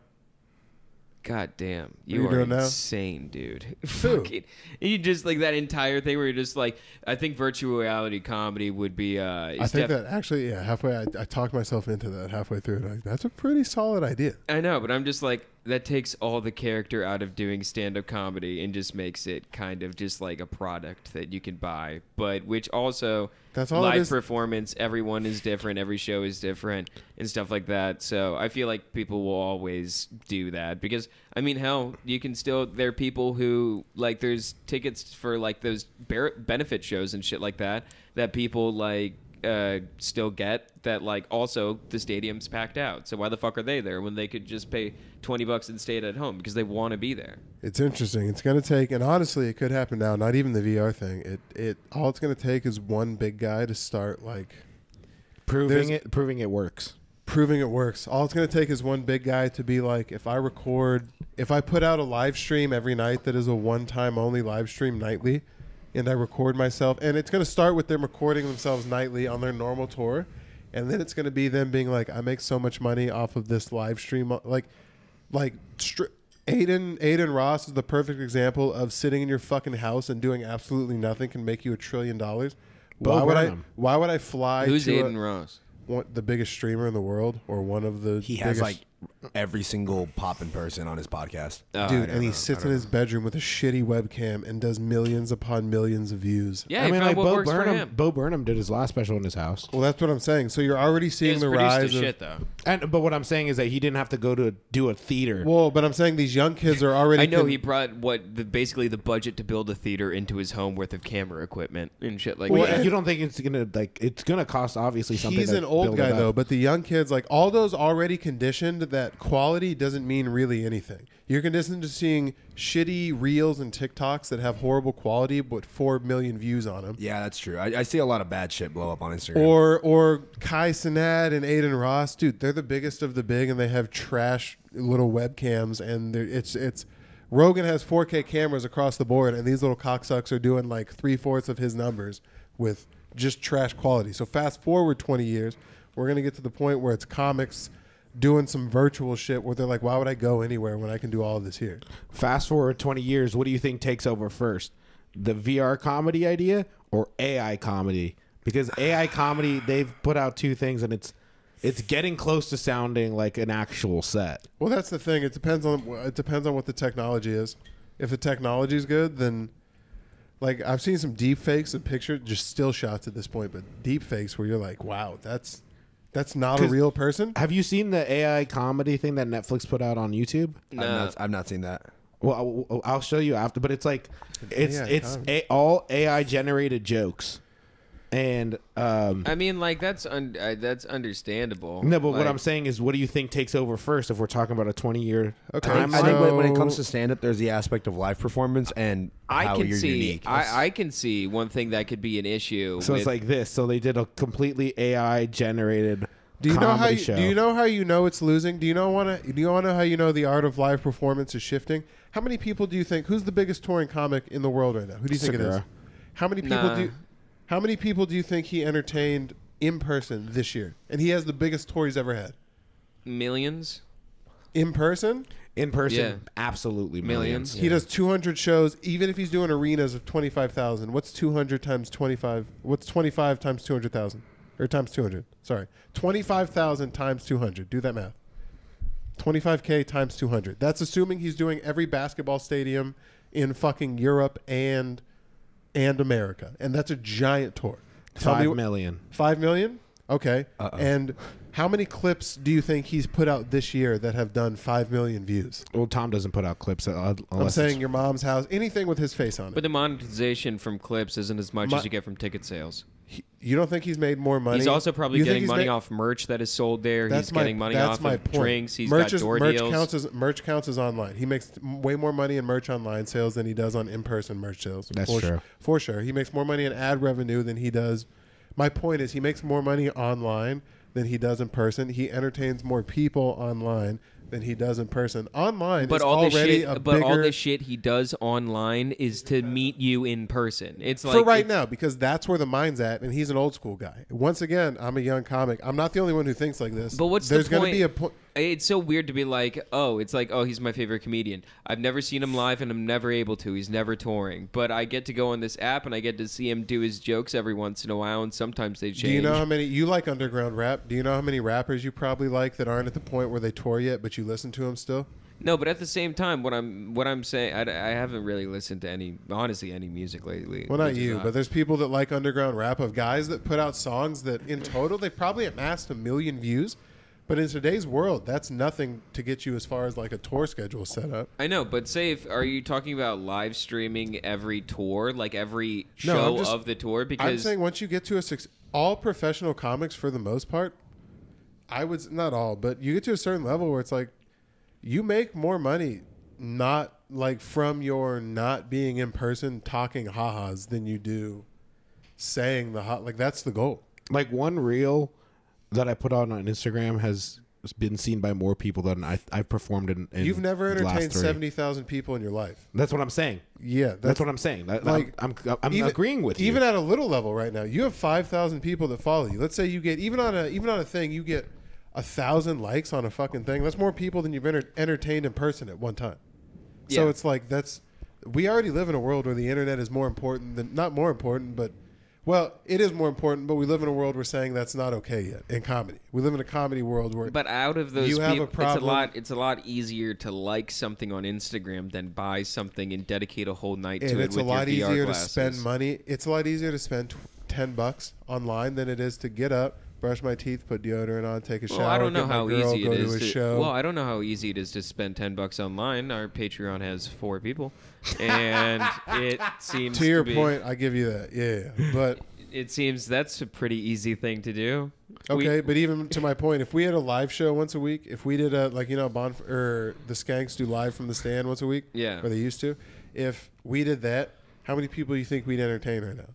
God damn, are you you are doing now? insane, dude. Fucking, you just like that entire thing where you're just like, I think virtual reality comedy would be. uh I think def- that actually, yeah, halfway, I, I talked myself into that halfway through. And I, that's a pretty solid idea. I know, but I'm just like, that takes all the character out of doing stand-up comedy and just makes it kind of just like a product that you can buy but which also That's all live performance everyone is different every show is different and stuff like that. So i feel like people will always do that because i mean hell you can still there are people who like there's tickets for like those benefit shows and shit like that that people like uh, still get that like also the stadium's packed out. So why the fuck are they there when they could just pay twenty bucks and stay at home because they want to be there? It's interesting. It's going to take, and honestly, it could happen now. Not even the VR thing. It it all it's going to take is one big guy to start like Proving it, proving it works. proving it works. All it's going to take is one big guy to be like, if I record, if I put out a live stream every night that is a one time only live stream nightly, and I record myself, and it's going to start with them recording themselves nightly on their normal tour, and then it's going to be them being like, I make so much money off of this live stream, uh, like, like. Str- Aiden Adin Ross is the perfect example of sitting in your fucking house and doing absolutely nothing can make you a trillion dollars. Bo Why would I? Why would I fly? Who's to a- Adin Ross? one, the biggest streamer in the world or one of the He has biggest, like every single poppin' person on his podcast. Oh, I dude and he know. sits in his bedroom with a shitty webcam and does millions upon millions of views Yeah, I mean, like what Bo works for Burnham. him. Bo Burnham did his last special in his house, well that's what i'm saying so you're already seeing the rise of shit though. and but what I'm saying is that he didn't have to go to do a theater. well but i'm saying these young kids are already I know con- he brought what the, basically the budget to build a theater into his home worth of camera equipment and shit like Well, that. you don't think it's gonna like it's gonna cost obviously something. he's to an old build guy up. though but the young kids like all those already conditioned that quality doesn't mean really anything you're conditioned to seeing shitty reels and tiktoks that have horrible quality but 4 million views on them Yeah, that's true. I, I see a lot of bad shit blow up on Instagram. Or or Kai Cenat and Adin Ross, dude, they're the biggest of the big, and they have trash little webcams, and it's it's. Rogan has 4K cameras across the board, and these little cocksucks are doing like three fourths of his numbers with just trash quality. So fast forward 20 years, we're gonna get to the point where it's comics doing some virtual shit where they're like, why would I go anywhere when I can do all of this here? Fast forward 20 years, what do you think takes over first? The VR comedy idea or AI comedy? Because AI comedy, they've put out two things and it's it's getting close to sounding like an actual set. Well, that's the thing. It depends on it depends on what the technology is. If the technology is good, then like I've seen some deep fakes of pictures, just still shots at this point, but deep fakes where you're like, wow, that's that's not a real person. Have you seen the AI comedy thing that Netflix put out on YouTube? I've, not, I've not seen that. Well, I'll- I'll show you after, but it's like it's AI it's a, all AI generated jokes. And um I mean, like that's un- uh, that's understandable. no, but what Like, I'm saying is, what do you think takes over first if we're talking about a 20 year Okay, I think, timeline? I think when, when it comes to stand up, there's the aspect of live performance and I how can you're see. unique. I, I can see one thing that could be an issue. So with, it's like this. So they did a completely AI generated Do you know how comedy you, show. do you know how you know it's losing? Do you know want to do you want to know how you know the art of live performance is shifting? How many people do you think who's the biggest touring comic in the world right now? Who do you think it is? Segura. How many people Nah. do How many people do you think he entertained in person this year? And he has the biggest tour he's ever had. millions. In person? in person? Yeah. Absolutely Millions. millions. He does 200 shows, even if he's doing arenas of 25,000. What's 200 times 25? What's 25 times 200,000? Or times 200. Sorry. 25,000 times 200. Do that math. 25K times 200. That's assuming he's doing every basketball stadium in fucking Europe and and America. And that's a giant tour. Tell Five me, million. Five million? Okay. Uh-oh. And how many clips do you think he's put out this year that have done 5 million views? Well, Tom doesn't put out clips. Uh, I'm unless saying it's- your mom's house, anything with his face on it. But the monetization from clips isn't as much My- as you get from ticket sales. He- you don't think he's made more money? He's also probably You getting money ma- off merch that is sold there. That's He's my, getting money that's off my of point. drinks. He's merch got is, door merch deals. counts as merch counts as online. He makes way more money in merch online sales than he does on in-person merch sales. That's for, true. For sure, he makes more money in ad revenue than he does. My point is, he makes more money online than he does in person. He entertains more people online than he does in person. Online, but is all the already shit, a but all bigger- the shit he does online is to meet you in person. It's like for right now because that's where the mind's at, and he's an old school guy. Once again, I'm a young comic. I'm not the only one who thinks like this. But what's there's the gonna point? be a point. It's so weird to be like, oh, it's like, oh, he's my favorite comedian. I've never seen him live, and I'm never able to. He's never touring, but I get to go on this app, and I get to see him do his jokes every once in a while, and sometimes they change. Do you know how many you like underground rap? Do you know how many rappers you probably like that aren't at the point where they tour yet, but you listen to them still? No, but at the same time, what I'm what I'm saying, I, I haven't really listened to any, honestly, any music lately. Well, not you, odd. but there's people that like underground rap of guys that put out songs that in total they probably amassed a million views. But in today's world, that's nothing to get you as far as like a tour schedule set up. I know, but say if are you talking about live streaming every tour, like every show I'm just- of the tour? Because I'm saying once you get to a six, all professional comics for the most part, I would not all, but you get to a certain level where it's like you make more money not like from your not being in person talking ha-has than you do saying the ha like that's the goal. Like one reel that I put on on Instagram has been seen by more people than I I've performed in. in You've never entertained seventy thousand people in your life. That's what I'm saying. Yeah, that's, That's, what I'm saying. That- like, I'm I'm, I'm agreeing with you. even at a little level right now. You have five thousand people that follow you. Let's say you get even on a even on a thing you get a thousand likes on a fucking thing. That's more people than you've enter- entertained in person at one time. Yeah. So it's like that's we already live in a world where the internet is more important than not more important, but well, it is more important. But we live in a world where saying that's not okay yet in comedy. We live in a comedy world where But out of those You have a people, it's a lot. It's a lot easier to like something on Instagram than buy something and dedicate a whole night and to it it's a lot easier glasses. to spend money. It's a lot easier to spend tw- ten bucks online than it is to get up, brush my teeth, put deodorant on, take a shower. Well, I don't know how girl, easy go it to is a to. show. Well, I don't know how easy it is to spend ten bucks online. Our Patreon has four people, and it seems to your be- point, I give you that. Yeah, yeah. but It seems that's a pretty easy thing to do. We- okay. but even to my point, if we had a live show once a week, if we did a like you know Bonf- or the Skanks do live from the stand once a week, Yeah. or they used to, if we did that, how many people do you think we'd entertain right now?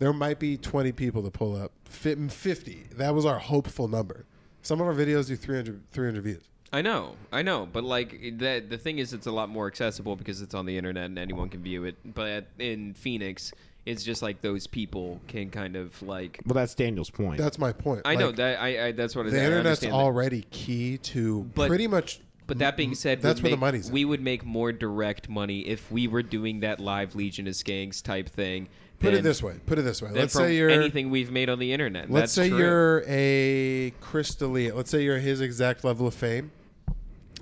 There might be 20 people to pull up. 50. That was our hopeful number. Some of our videos do 300, 300 views. I know, I know, but like the the thing is, it's a lot more accessible because it's on the internet and anyone can view it. But in Phoenix, it's just like those people can kind of like. well, that's Daniel's point. That's my point. I know that I, I that's what it is. the I internet's understand that. already key to But- pretty much. But that being said, that's would where the make- money's at. We would make more direct money if we were doing that live Legion of Skanks type thing. Put it this way. Put it this way. Let's say you're. anything we've made on the internet. Let's That's say true. you're a Chris D'Elia. Let's say you're his exact level of fame,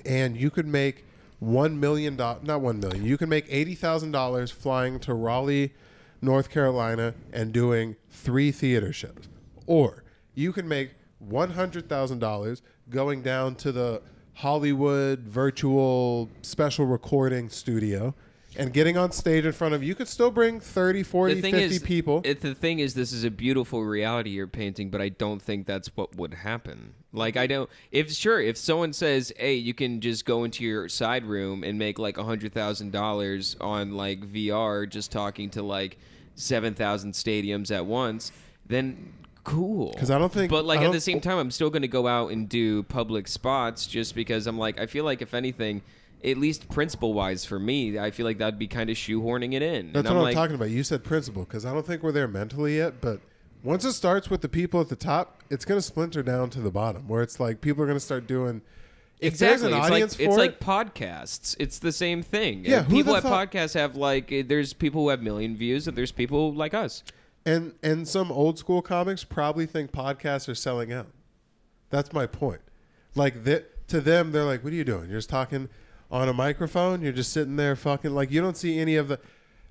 and you could make one million dollars. Not one million. You can make eighty thousand dollars flying to Raleigh, North Carolina, and doing three theater shows, or you can make one hundred thousand dollars going down to the Hollywood virtual special recording studio. And getting on stage in front of you could still bring 30, 40, the thing 50 is, people. It, the thing is, this is a beautiful reality you're painting, but I don't think that's what would happen. Like, I don't. If sure, if someone says, "Hey, you can just go into your side room and make like a hundred thousand dollars on like VR, just talking to like seven thousand stadiums at once," then cool. Because I don't think- But like at the same time, I'm still going to go out and do public spots just because I'm like, I feel like if anything. At least principle wise for me, I feel like that'd be kind of shoehorning it in. That's and what I'm like, talking about. You said principle because I don't think we're there mentally yet. But once it starts with the people at the top, it's going to splinter down to the bottom, where it's like people are going to start doing. If exactly. there's an it's audience like, for it's it, like podcasts. It's the same thing. Yeah, people at fuck- podcasts have like eh, there's people who have million views and there's people like us. and and some old school comics probably think podcasts are selling out. That's my point. Like that to them, they're like, "What are you doing? You're just talking on a microphone. You're just sitting there, fucking like you don't see any of the."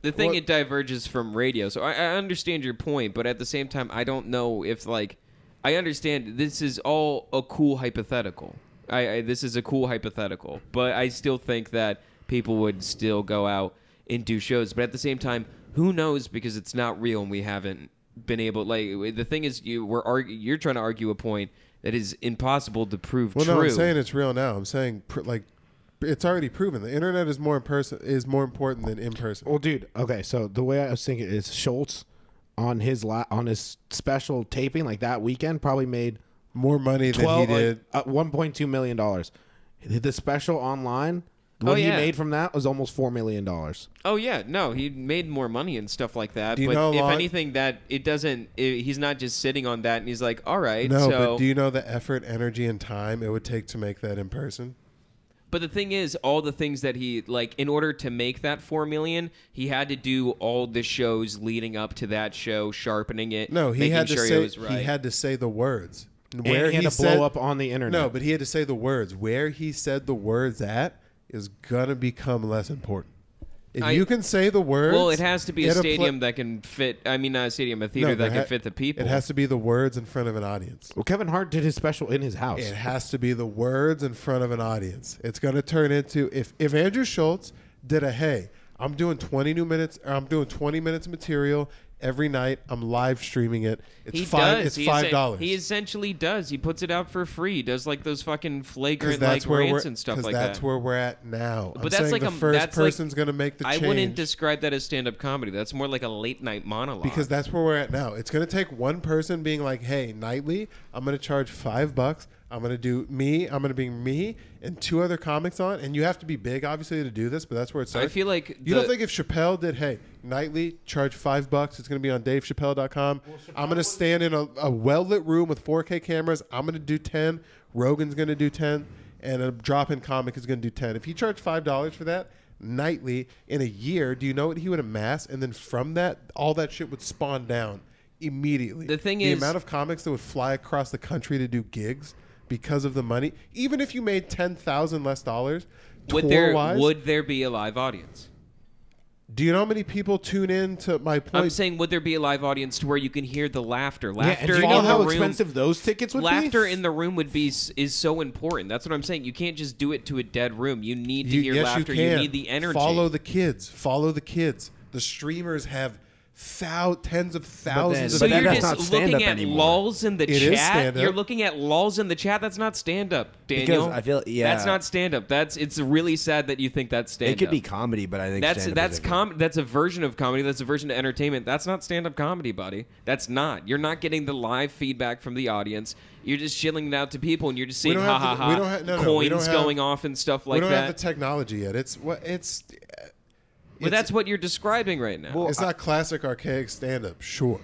The thing What- it diverges from radio. So I, I understand your point, but at the same time, I don't know if like I understand this is all a cool hypothetical. I, I this is a cool hypothetical, but I still think that people would still go out and do shows. But at the same time, who knows because it's not real and we haven't been able. Like the thing is, you we're argu- you're trying to argue a point that is impossible to prove Well, true. no, I'm saying it's real now. I'm saying pr- like it's already proven. The internet is more in person is more important than in person. Well, dude. Okay, so the way I was thinking is Schulz on his la- on his special taping like that weekend probably made More money than he did. like, uh, one point two million dollars. The special online, what Oh, he made from that was almost four million dollars. Oh yeah, no, he made more money and stuff like that. Do you but know if long- anything, that it doesn't. i he's not just sitting on that, and he's like, "All right." no, so, but do you know the effort, energy, and time it would take to make that in person? But the thing is, all the things that he like, in order to make that four million, he had to do all the shows leading up to that show, sharpening it. No, he making had to say it was right. he had to say the words. and he had to said, blow up on the internet. No, but he had to say the words. Where he said the words at, is gonna become less important. If I- you can say the words, Well, it has to be a at pla- stadium that can fit. I mean, not a stadium, a theater No, that there can fit the people. It has to be the words in front of an audience. Well, Kevin Hart did his special in his house. It has to be the words in front of an audience. It's going to turn into if if Andrew Schulz did a hey, I'm doing 20 new minutes, or I'm doing 20 minutes of material every night. I'm live streaming it. It's he five. does. It's He five dollars. He essentially does. He puts it out for free. He does like those fucking flagrant that's like where rants and stuff like that's that. where we're at now. But I'm that's saying like the a- first that's like- person's going to make the change. I change. wouldn't describe that as stand-up comedy. That's more like a late night monologue. because that's where we're at now. It's going to take one person being like, "Hey, nightly, I'm going to charge five bucks. I'm going to do me. I'm going to bring me and two other comics on, and you have to be big, obviously, to do this. But that's where it starts. I feel like you the- don't think if Chappelle did, "Hey, nightly, charge five bucks. It's going to be on DaveChappelle.com. I'm going to stand in a, a well lit room with 4K cameras. I'm going to do ten. Rogan's going to do ten, and a drop in comic is going to do ten. If he charged five dollars for that." Nightly in a year, do you know what he would amass? And then from that, all that shit would spawn down immediately. The thing the is- the amount of comics that would fly across the country to do gigs because of the money, even if you made ten thousand less dollars, would there tour-wise, would there be a live audience? do you know how many people tune in to my I'm saying, would there be a live audience to where you can hear the laughter? yeah, Laughter and do you in know the how room. expensive those tickets would Laughter be? in the room would be is so important. That's what I'm saying. You can't just do it to a dead room. You need to You- hear yes, laughter. you can. need the energy. Follow the kids. Follow the kids. The streamers have thou tens of thousands so of then you're that's just stand-up looking at anymore. lulls in the It is chat. stand-up. You're looking at lulls in the chat. That's not stand up, Daniel. I feel- yeah. that's not stand up. That's it's really sad that you think that's stand up. It could be comedy, but I think That's stand-up that's is a com- That's a version of comedy. That's a version of entertainment. That's not stand up comedy, buddy. That's not. You're not getting the live feedback from the audience. You're just shilling it out to people, and you're just We seeing don't ha have ha the- we ha don't have- no, no, we coins don't have- going off and stuff like that. we don't that. have the technology yet. It's what it's. But that's what you're describing right now. it's not classic archaic stand up, sure,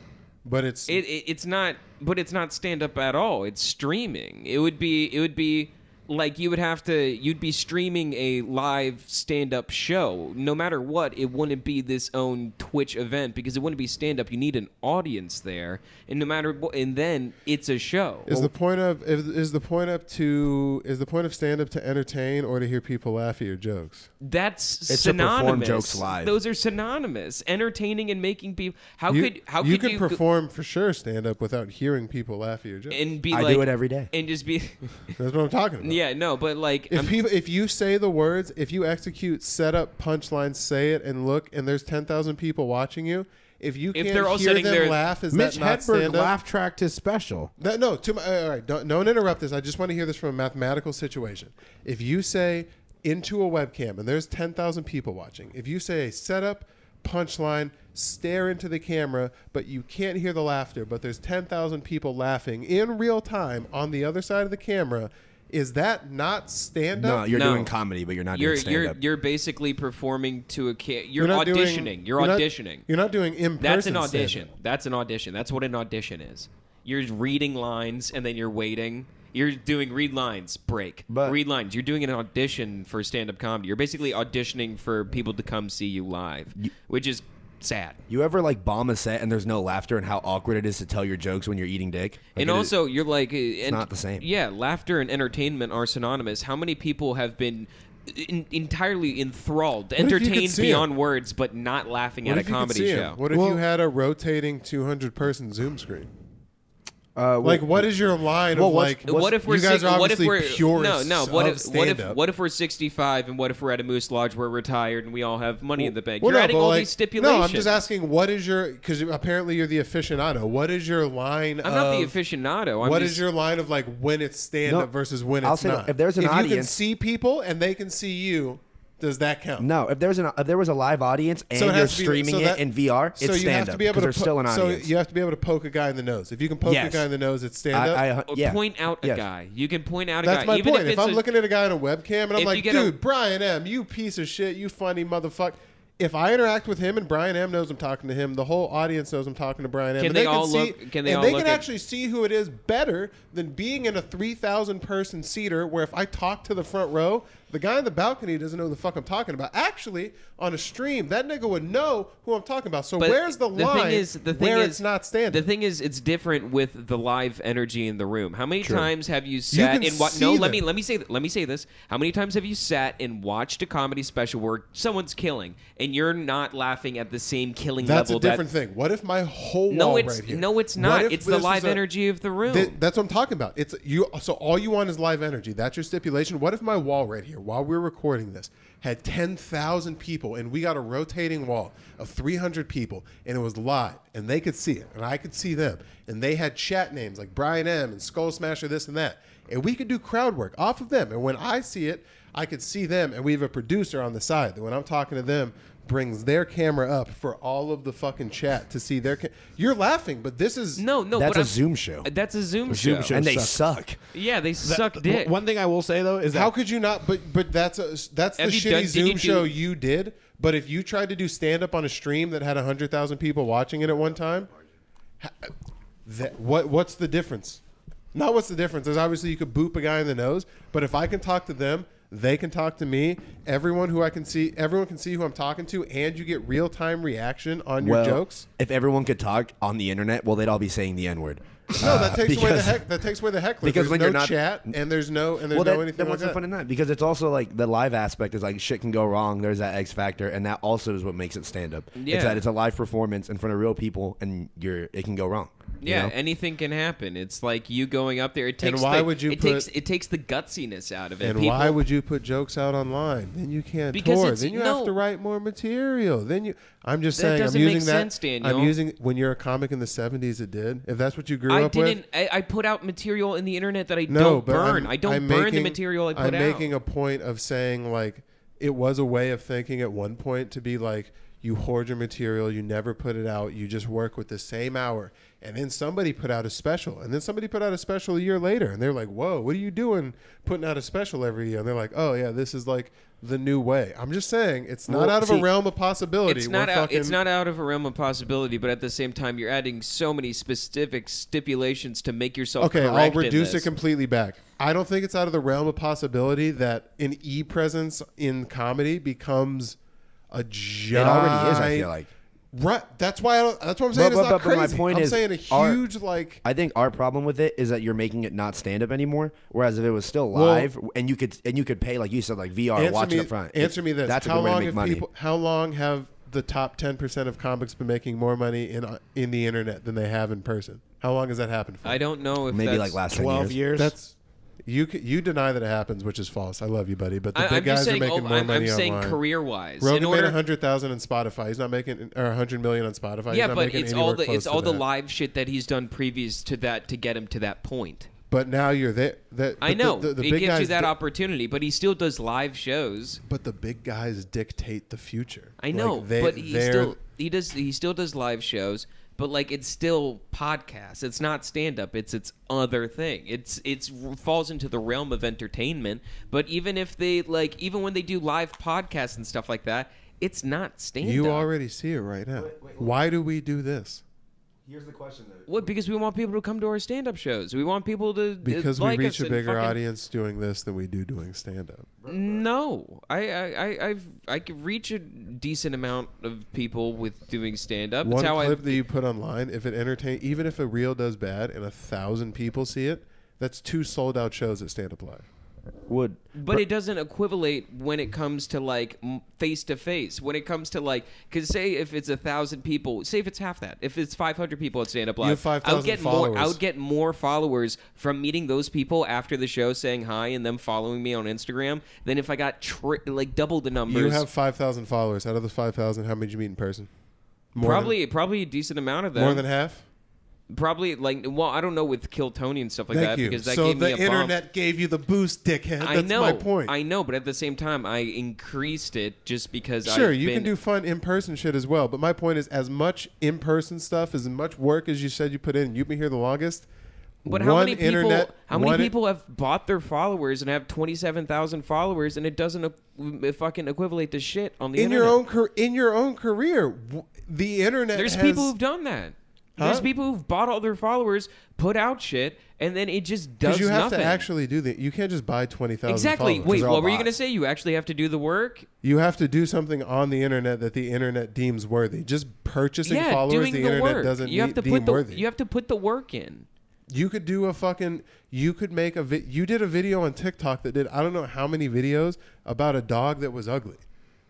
but it's it, it it's not but it's not stand up at all it's streaming it would be it would be like you would have to you'd be streaming a live stand up show no matter what it wouldn't be this own twitch event because it wouldn't be stand up you need an audience there and no matter what and then it's a show Is the point of is, is the point up to is the point of stand up to entertain or to hear people laugh at your jokes? that's It's to perform synonymous jokes live. those are synonymous entertaining and making people how you, could how you could can you perform for sure stand up without hearing people laugh at your jokes? and be I like do it every day. and just be That's what I'm talking about. yeah no but like If I'm- people, if you say the words, if you execute, set up punchlines, say it, and look, and there's ten thousand people watching you, if you If can't they're all hear sitting them there- laugh, is Mitch that not Hedberg stand up? laugh tracked his special. No, no, to my, all right, don't, don't interrupt this. I just want to hear this from a mathematical situation. If you say into a webcam and there's 10,000 people watching, if you say a setup, punchline, stare into the camera, but you can't hear the laughter, but there's 10,000 people laughing in real time on the other side of the camera, is that not stand up? No, you're No. doing comedy, but you're not you're doing stand you're up. you're basically performing to a kid. you're, not doing- auditioning. you're, not- auditioning. you're not doing in person. That's an audition. stand-up. That's an audition. That's what an audition is. You're reading lines and then you're waiting. You're doing read lines, break. But- read lines. You're doing an audition for stand up comedy. You're basically auditioning for people to come see you live, which is sad. You ever like bomb a set and there's no laughter and how awkward it is to tell your jokes when you're eating dick? Like, and it is- also, you're like, uh, it's and, not the same. Yeah, laughter and entertainment are synonymous. How many people have been uh, in, entirely enthralled, if you could entertained see 'em? beyond words, but not laughing What at a if you could comedy show? What if Well- you had a rotating 200 person Zoom screen? Uh, Like, what is your line well, of what's- like? what if we're you guys six- are what if obviously we're purists no no what of if what if stand-up. what if we're 65 and what if we're at a moose lodge we're retired and we all have money in the bank you're no, adding but all like- these stipulations No, I'm just asking. What is your? Because apparently you're the aficionado. What is your line? I'm not the of- aficionado I'm What is just, your line of like when it's stand No, up versus when I'll it's say not? if there's an if you can audience- see people and they can see you, does that count? No, if there's an if there was a live audience and So it you're has to be- streaming so it in VR, it's so you stand have to up be able because to there's po- still an audience. So you have to be able to poke a guy in the nose. If you can poke Yes. a guy in the nose, it's stand up. I, I, Or yeah. point out a Yes. guy you can point out a That's guy my even point. if If, it's I'm a- looking at a guy on a webcam and I'm you like, get a- dude, Brian M, you piece of shit, you funny motherfucker. If I interact with him and Brian M knows I'm talking to him, the whole audience knows I'm talking to Brian M. Can and they can all see, look- can they and all they look can at- actually see who it is better than being in a 3,000 person seater where if I talk to the front row, The guy in the balcony doesn't know who the fuck I'm talking about. Actually, on a stream, that nigga would know who I'm talking about. So But where's the, line thing is, the thing where is, it's not standing? The thing is, it's different with the live energy in the room. How many times have you sat can and what? see No, let them. me let me say th- let me say this. How many times have you sat and watched a comedy special where someone's killing and you're not laughing at the same killing That's a level? different thing. What if my whole that, no, wall it's right here? no, it's What not. if It's the this live was a- energy of the room. Th- that's what I'm talking about. It's you. So all you want is live energy. That's your stipulation. What if my wall right here, while we're recording this, had 10,000 people, and we got a rotating wall of 300 people, and it was live, and they could see it, and I could see them, and they had chat names like Brian M and Skull Smasher, this and that, and we could do crowd work off of them. And when I see it, I could see them, and we have a producer on the side that when I'm talking to them. Brings their camera up for all of the fucking chat to see their. Ca- You're laughing, but this is no, no, That's but a I'm- Zoom show. That's a Zoom, Zoom show. show. and they suck. suck. Yeah, they That- suck dick. One thing I will say though is that How could you not? But but that's a that's the Have you shitty done- did Zoom you do- show you did. But if you tried to do stand up on a stream that had hundred thousand people watching it at one time, ha- that, what what's the difference? Not what's the difference. There's obviously you could boop a guy in the nose, but if I can talk to them, they can talk to me. Everyone who I can see, everyone can see who I'm talking to, and you get real time reaction on your well, jokes. If everyone could talk on the internet, well, they'd all be saying the N word. No, that takes away the heck. That takes away the heckler. because there's when no you're not- chat and there's no and there's well, no that, anything then like what's the that. fun in that? Because it's also like the live aspect is like shit can go wrong. There's that X factor, and that also is what makes it stand up. Yeah. It's that it's a live performance in front of real people, and you're it can go wrong. You Yeah, know? anything can happen. It's like you going up there. It And takes. why the, would you It put- takes. It takes the gutsiness out of it. And People, why would you put jokes out online? Then you can't Because tour. Then you no. have to write more material. Then you. I'm just saying. doesn't I'm make using sense, that. Daniel. I'm using when you're a comic in the '70s. It did. If that's what you grew up. I up didn't. with. I, I put out material in the internet that I No, don't burn. I'm, I don't I'm burn the material I put I'm out. making a point of saying like it was a way of thinking at one point to be like you hoard your material, you never put it out, you just work with the same hour. And then somebody put out a special, and then somebody put out a special a year later, and they're like, "Whoa, what are you doing putting out a special every year?" And they're like, "Oh yeah, this is like the new way." I'm just saying, it's not Well, out of see, a realm of possibility. it's We're not out. It's not out of a realm of possibility, but at the same time, you're adding so many specific stipulations to make yourself. Okay, I'll correct in reduce it completely back. I don't think it's out of the realm of possibility that an e presence in comedy becomes a giant. it already is. I feel like. Right. That's why. I don't, that's what I'm saying. But- it's not but- but my crazy. point I'm is, saying a our- huge like. I think our problem with it is that you're making it not stand up anymore. Whereas if it was still Well- live and you could and you could pay like you said like VR answer watching me. up front. Answer it- me this. That's a how way to long make have money. people? How long have the top ten percent of comics been making more money in uh, in the internet than they have in person? How long has that happened for? I don't know if Maybe that's, like last 10 twelve years. years. That's you. You deny that it happens, which is false. I love you, buddy, but the I, big I'm guys saying. are making oh, more I'm, money I'm saying online. career-wise. Rogan in made a hundred thousand in Spotify. He's not making or a hundred million on Spotify. He's yeah, but it's all the it's all the that. live shit that he's done previous to that to get him to that point. But now you're there. That, I but the- know the, the it big gives you that di- opportunity, but he still does live shows. But the big guys dictate the future. I know, Like, they, but he still he does he still does live shows, but like it's still podcast. It's not stand up. It's its other thing. It's it's falls into the realm of entertainment. But even if they like even when they do live podcasts and stuff like that, it's not stand up. You already see it right now. Why do we do this? Here's the question though. what? Because we want people to come to our stand up shows. We want people to uh, Because like we us reach a bigger fucking- audience doing this than we do doing stand up. No, I I I I've, I could reach a decent amount of people with doing stand up. One It's how I clip that you put online, if it entertain, even if a reel does bad and a thousand people see it, that's two sold out shows at Stand Up Live. Would But it doesn't equivalate when it comes to like face to face. When it comes to like, because say if it's a thousand people, say if it's half that, if it's five hundred people at Stand Up Live, have 5,000 I would get more. I followers. would get more followers from meeting those people after the show, saying hi, and them following me on Instagram than if I got tri- like double the numbers. You have five thousand followers. Out of the five thousand, how many did you meet in person? More probably probably a decent amount of than, them. more than half. Probably like well, I don't know with Kill Tony and stuff like Thank that you. because that so gave the me a bump. internet gave you the boost, dickhead. That's I know, my point. I know, but at the same time, I increased it just because. Sure, I've you been, can do fun in person shit as well. But my point is, as much in person stuff, as much work as you said you put in, you've been here the longest. But how one many people? internet, how many people have bought their followers and have twenty seven thousand followers, and it doesn't fucking equivalate to shit on the in internet? your own in your own career? The internet. There's has- people who've done that. There's people who've bought all their followers, put out shit, and then it just does Because you have nothing. to actually do the. You can't just buy twenty thousand. exactly. Wait, what were you gonna say? You actually have to do the work. You have to do something on the internet that the internet deems worthy. Just purchasing yeah, followers, the, the, internet work. doesn't you have to deem put the worthy. you have to put the work in. You could do a fucking. You could make a. Vi- you did a video on TikTok that did I don't know how many videos about a dog that was ugly.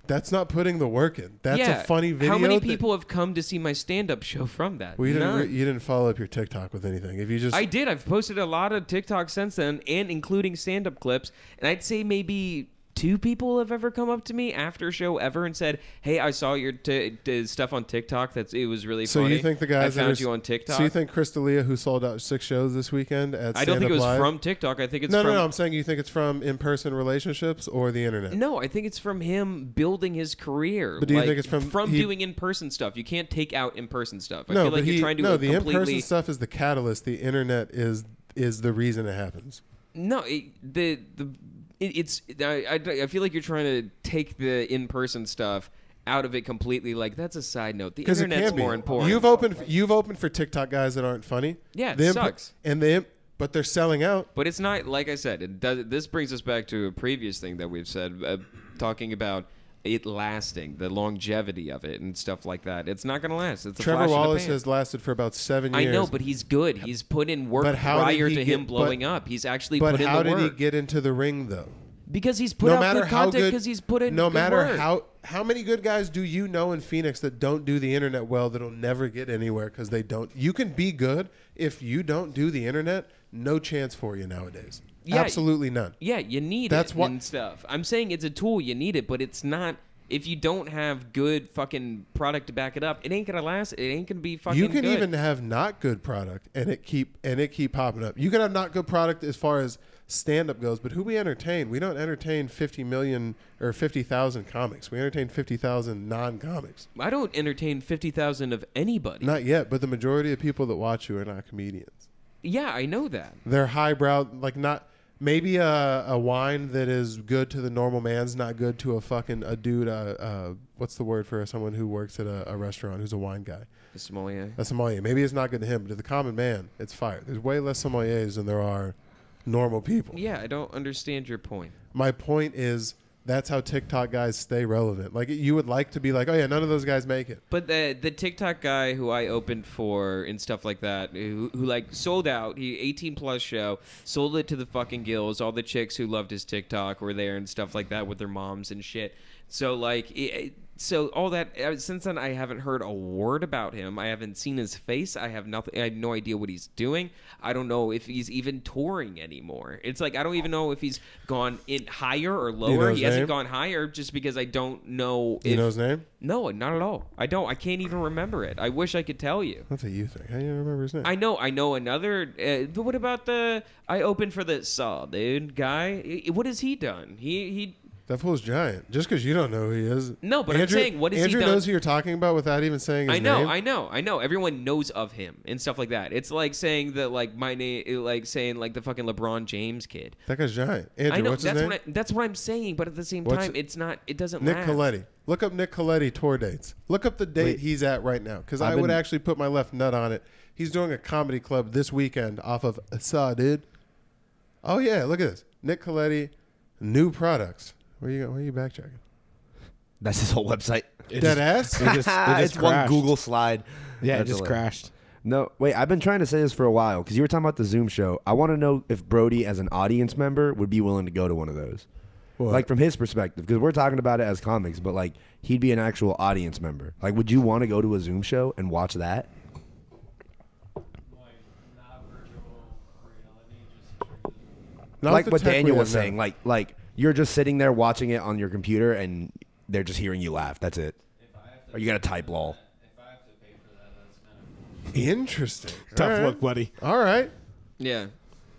That's not putting the work in. That's yeah. a funny video. How many that- people have come to see my stand-up show from that? well, you didn't. None. Re- you didn't follow up your TikTok with anything. If you just. I did. I've posted a lot of TikTok since then, and including stand-up clips. And I'd say maybe two people have ever come up to me after show ever and said, "Hey, I saw your t- t- stuff on TikTok. That's it was really so funny. you think the guys I that found you on TikTok? So you think Chris D'Elia, who sold out six shows this weekend at I don't think it was Live- from TikTok. I think it's no, from no, no. I'm saying you think it's from in-person relationships or the internet. No, I think it's from him building his career. But do you Like, think it's from- from he- doing in-person stuff? You can't take out in-person stuff. I no, feel like he, you're trying to no. The in-person stuff is the catalyst. The internet is is the reason it happens. No, it, the the it, it's I, I I feel like you're trying to take the in-person stuff out of it completely. Like that's a side note. The internet's be. more important. You've opened. You've opened for TikTok guys that aren't funny. Yeah, it The imp- sucks. And the imp- but they're selling out. But it's not like I said. It does. This brings us back to a previous thing that we've said, uh, talking about it lasting, the longevity of it, and stuff like that. It's not going to last. It's a Trevor flash in the Wallace has lasted for about seven years. I know, but he's good. He's put in work But how prior to get- him blowing but- up. He's actually But put in how did work he get into the ring though? because he's put no out matter good how content because he's put in no good matter work. how how many good guys do you know in Phoenix that don't do the internet well that'll never get anywhere because they don't. You can be good if you don't do the internet. No chance for you nowadays. Yeah. Absolutely none. Yeah, you need That's it what- and stuff. I'm saying it's a tool. You need it, but it's not. If you don't have good fucking product to back it up, it ain't gonna last. It ain't gonna be fucking. You can good. even have not good product and it keep and it keep popping up. You can have not good product as far as stand up goes, but who we entertain? We don't entertain 50 million or 50,000 comics. We entertain 50,000 non-comics. I don't entertain fifty thousand of anybody. Not yet, but the majority of people that watch you are not comedians. yeah, I know that. They're highbrow, like not maybe a, a wine that is good to the normal man's not good to a fucking a dude. Uh, uh, what's the word for someone who works at a, a restaurant who's a wine guy? The sommelier. A sommelier. Maybe it's not good to him, but to the common man, it's fire. There's way less sommeliers than there are normal people. Yeah, I don't understand your point. My point is that's how TikTok guys stay relevant. Like you would like to be like, oh yeah, none of those guys make it. But the the TikTok guy who I opened for and stuff like that, who, who like sold out, he 18 plus show, sold it to the fucking gills. All the chicks who loved his TikTok were there and stuff like that with their moms and shit. So like, it, so all that uh, since then I haven't heard a word about him. I haven't seen his face. I have nothing. I have no idea what he's doing. I don't know if he's even touring anymore. It's like I don't even know if he's gone in higher or know lower. his He hasn't name? gone higher just because I don't know. You know his name? no, not at all. I don't. I can't even remember it. I wish I could tell you. That's what you think. How do you remember his name? I know. I know another. Uh, but what about the? I opened for the Saw dude guy. What has he done? He he. That fool's giant. Just because you don't know who he is. No, but I'm saying, what has he Andrew knows who you're talking about without even saying his I know. name. I know. I know. Everyone knows of him and stuff like that. It's like saying that like my name, like saying like the fucking LeBron James kid. that guy's giant. Andrew, I know. what's his That's name? what I, that's what I'm saying. But at the same What's time, it- it's not. It doesn't. Nick last. Coletti. Look up Nick Colletti tour dates. Look up the date Wait. he's at right now, because I I've would actually put my left nut on it. He's doing a comedy club this weekend off of Asa, dude. Oh yeah, look at this. Nick Colletti, new products. Where you go? Where you backtracking? That's his whole website. It Dead just- ass. It just, it just it's one crashed. Google slide. Yeah, it That's just hilarious. crashed. No, wait. I've been trying to say this for a while because you were talking about the Zoom show. I want to know if Brody, as an audience member, would be willing to go to one of those. What? Like from his perspective, because we're talking about it as comics, but like he'd be an actual audience member. Like, would you want to go to a Zoom show and watch that? Like not virtual reality, just strictly. Not like the what tech Daniel we was now. saying. Like, like you're just sitting there watching it on your computer and they're just hearing you laugh. That's it. If I have to Or you gotta type lol. If I have to pay for that, that's kind of Interesting. Tough All right. look, buddy. All right. Yeah.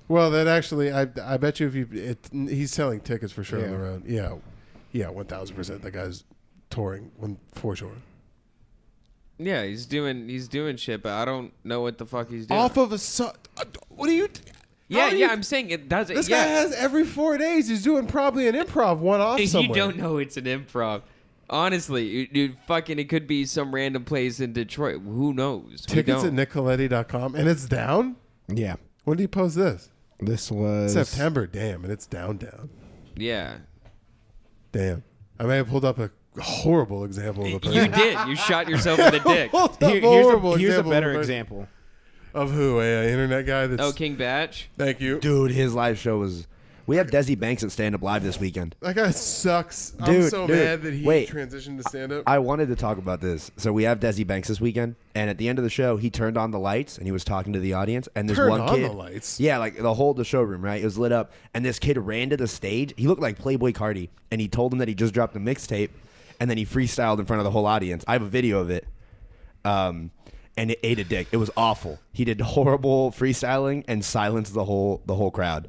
Well, that actually, I I bet you if you, it, he's selling tickets for sure on the Yeah. road. Yeah, yeah, one thousand percent. That guy's touring one for sure. Yeah. He's doing. He's doing shit, but I don't know what the fuck he's doing. Off of a su- uh, What are you? Yeah. Yeah. you- I'm saying it does. This yeah. guy has every four days. He's doing probably an improv one off somewhere. you don't know it's an improv. Honestly, dude, fucking, it could be some random place in Detroit. Who knows? Tickets at don't. nicoletti.com and it's down. Yeah. When did you post this? This was September. Damn, and it's down, down. Yeah, Damn. I may have pulled up a horrible example of a person. you did. You shot yourself in the dick. Here- here's, a, here's a better example. Of who? A, a internet guy that's. Oh, King Bach. Thank you. Dude, his live show was. We have Desi Banks at Stand Up Live this weekend. That guy sucks. I'm Dude, so dude, mad that he wait. transitioned to stand up. I wanted to talk about this. So we have Desi Banks this weekend, and at the end of the show, he turned on the lights and he was talking to the audience. And this Turned one on kid, the lights? yeah, like the whole the showroom, right? It was lit up, and this kid ran to the stage. He looked like Playboi Carti, and he told him that he just dropped a mixtape, and then he freestyled in front of the whole audience. I have a video of it. Um, and it ate a dick. It was awful. He did horrible freestyling and silenced the whole the whole crowd.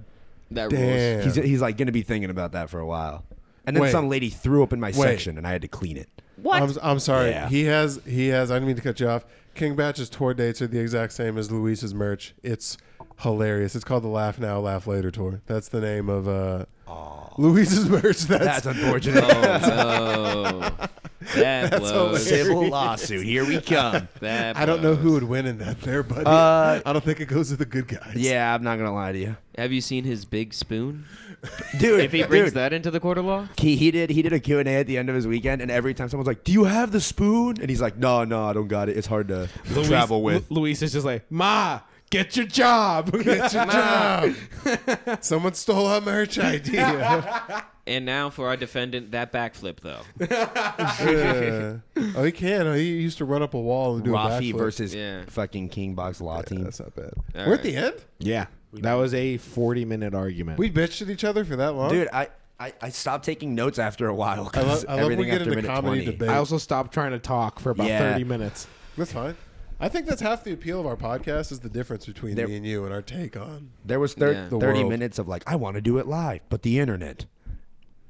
That rules. He's he's like gonna be thinking about that for a while. And then Wait. some lady threw up in my Wait. section, and I had to clean it. I'm, I'm sorry. Yeah. He has. He has. I didn't mean to cut you off. King Bach's tour dates are the exact same as Luis's merch. It's hilarious. It's called the Laugh Now, Laugh Later tour. That's the name of uh, Luis's merch. That's, That's unfortunate. Oh, no. That That's blows. Civil lawsuit. Here we come. That I don't know blows. who would win in that there, buddy. Uh, I don't think it goes to the good guys. Yeah, I'm not gonna lie to you, Have you seen his big spoon? dude. If he brings dude, that into the court of law, he, he did he did a Q and A at the end of his weekend, and every time someone's like, "Do you have the spoon?" and he's like, "No, no, I don't got it. It's hard to Luis, travel with." Lu- Luis is just like, Ma, get your job. Get your job. Someone stole our merch idea. and now for our defendant, that backflip though. Yeah. Oh, he can. He used to run up a wall and do a Rafi backflip. versus Yeah. fucking King Box Law Yeah, Team. that's not bad. All We're at the end. yeah, that was a 40 minute argument. We bitched at each other for that long, Dude, I, I I stopped taking notes after a while. I love, 'cause I love when everything we get after into minute comedy 20. debate. I also stopped trying to talk for about Yeah. 30 minutes. That's fine. I think that's half the appeal of our podcast is the difference between There- me and you and our take on. There was thir- Yeah. The 30 world. minutes of like, I want to do it live, but the internet.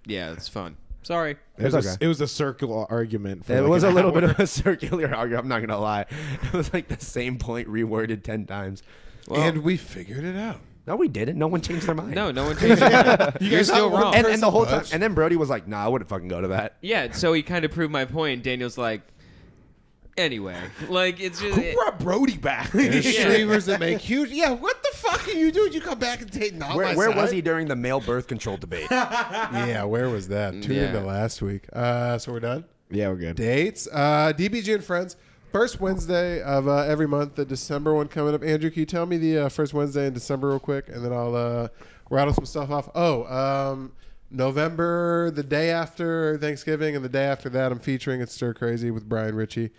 Yeah, it's fun. Sorry. It was, It's a, it was a circular argument. For It like was an a little hour. bit of a circular argument. I'm not gonna lie. It was like the same point reworded ten times. Well, and we figured it out. No, we didn't. No one changed their mind. no, no one changed it. You're guys still wrong. And, and the whole time, and then Brody was like, "Nah, I wouldn't fucking go to that." yeah, so he kind of proved my point. Daniel's like, anyway, like it's just. Who brought Brody back? There's Yeah. streamers that make huge. Yeah, what the fuck are you doing? You come back and take not Where, my where side? was he during the male birth control debate? Yeah, where was that? Tune Yeah. into last week. Uh, so we're done. yeah, we're good. Dates. Uh, DBG and friends. First Wednesday of uh, every month. The December one coming up. Andrew, can you tell me the uh, first Wednesday in December real quick, and then I'll uh, rattle some stuff off. Oh, um, November, the day after Thanksgiving, and the day after that, I'm featuring at Stir Crazy with Brian Ritchie.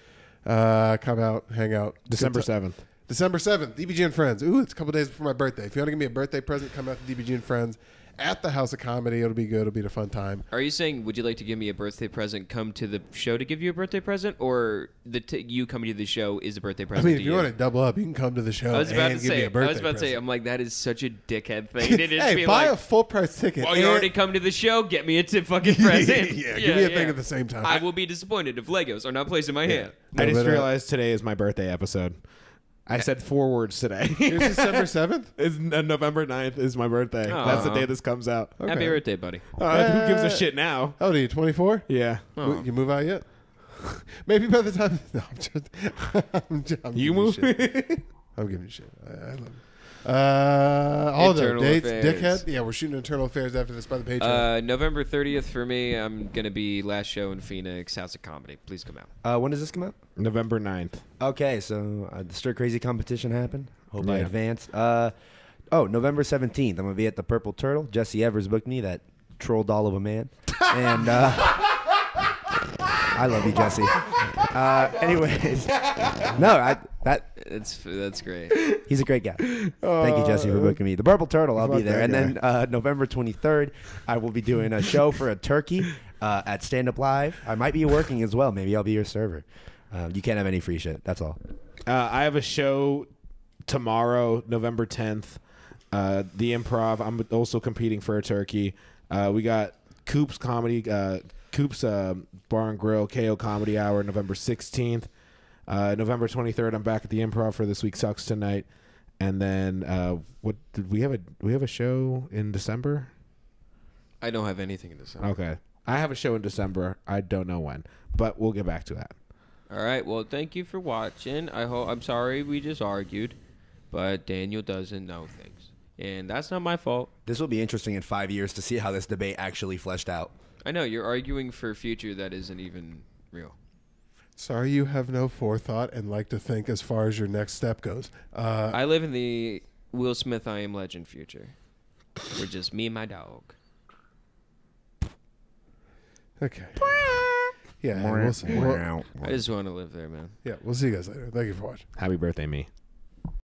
Uh, come out, hang out. December 7th. December 7th, DBG and Friends. Ooh, it's a couple days before my birthday. If you want to give me a birthday present, come out to DBG and Friends at the House of Comedy. It'll be good. It'll be a fun time. Are you saying, would you like to give me a birthday present? Come to the show to give you a birthday present, or the t- you coming to the show is a birthday I present? mean, to if you want to double up, you can come to the show I was about and to give me say. a I birthday was about to say. present. I'm like, that is such a dickhead thing. to just hey, be buy like, a full price ticket. Well, you and- already come to the show. Get me a tip fucking present. yeah, give me a thing at the same time. I will be disappointed if Legos are not placed in my hand. No, I just but, uh, realized today is my birthday episode. I said four words today. It's December 7th? It's uh, November 9th is my birthday. That's the day this comes out. Okay. Happy birthday, buddy. Uh, who gives Uh, a shit now? How old are you, 24? Yeah. Oh. You move out yet? Maybe by the time. No, I'm just. I'm I'm You move? shit. I'm giving you shit. I, I love it. Uh, all the Internal dates, Affairs. dickhead. Yeah, we're shooting internal affairs after this by the Patreon. Uh, November 30th for me. I'm gonna be last show in Phoenix, House of Comedy. Please come out. Uh, when does this come out? November 9th. Okay, so uh, the Stir Crazy competition happened. Hope I Yeah. advanced. Uh, oh, November 17th, I'm going to be at the Purple Turtle. Jesse Evers booked me, that troll doll of a man. and uh, I love you, Jesse. Uh, anyways, no, I, that That's that's great. he's a great guy. Thank you, Jesse, for booking me. The Purple Turtle, I'll be Fuck there. that And then uh, November 23rd, I will be doing a show for a turkey uh, at Stand Up Live. I might be working as well. Maybe I'll be your server. Um, you can't have any free shit. That's all. Uh, I have a show tomorrow, November 10th. Uh, the Improv. I'm also competing for a turkey. Uh, we got Coop's comedy, uh, Coop's uh, Bar and Grill KO Comedy Hour, November 16th. Uh, November 23rd, I'm back at the Improv for this week sucks tonight. And then uh, what did we have a we have a show in December? I don't have anything in December. Okay. I have a show in December. I don't know when, but we'll get back to that. All right. Well, thank you for watching. I hope. I'm sorry we just argued, but Daniel doesn't know things, and that's not my fault. This will be interesting in five years to see how this debate actually fleshed out. I know you're arguing for a future that isn't even real. Sorry you have no forethought and like to think as far as your next step goes. Uh, I live in the Will Smith I Am Legend future. We're just me and my dog. okay. Yeah, we'll see. We'll- I just want to live there, man. yeah, we'll see you guys later. Thank you for watching. Happy birthday, me.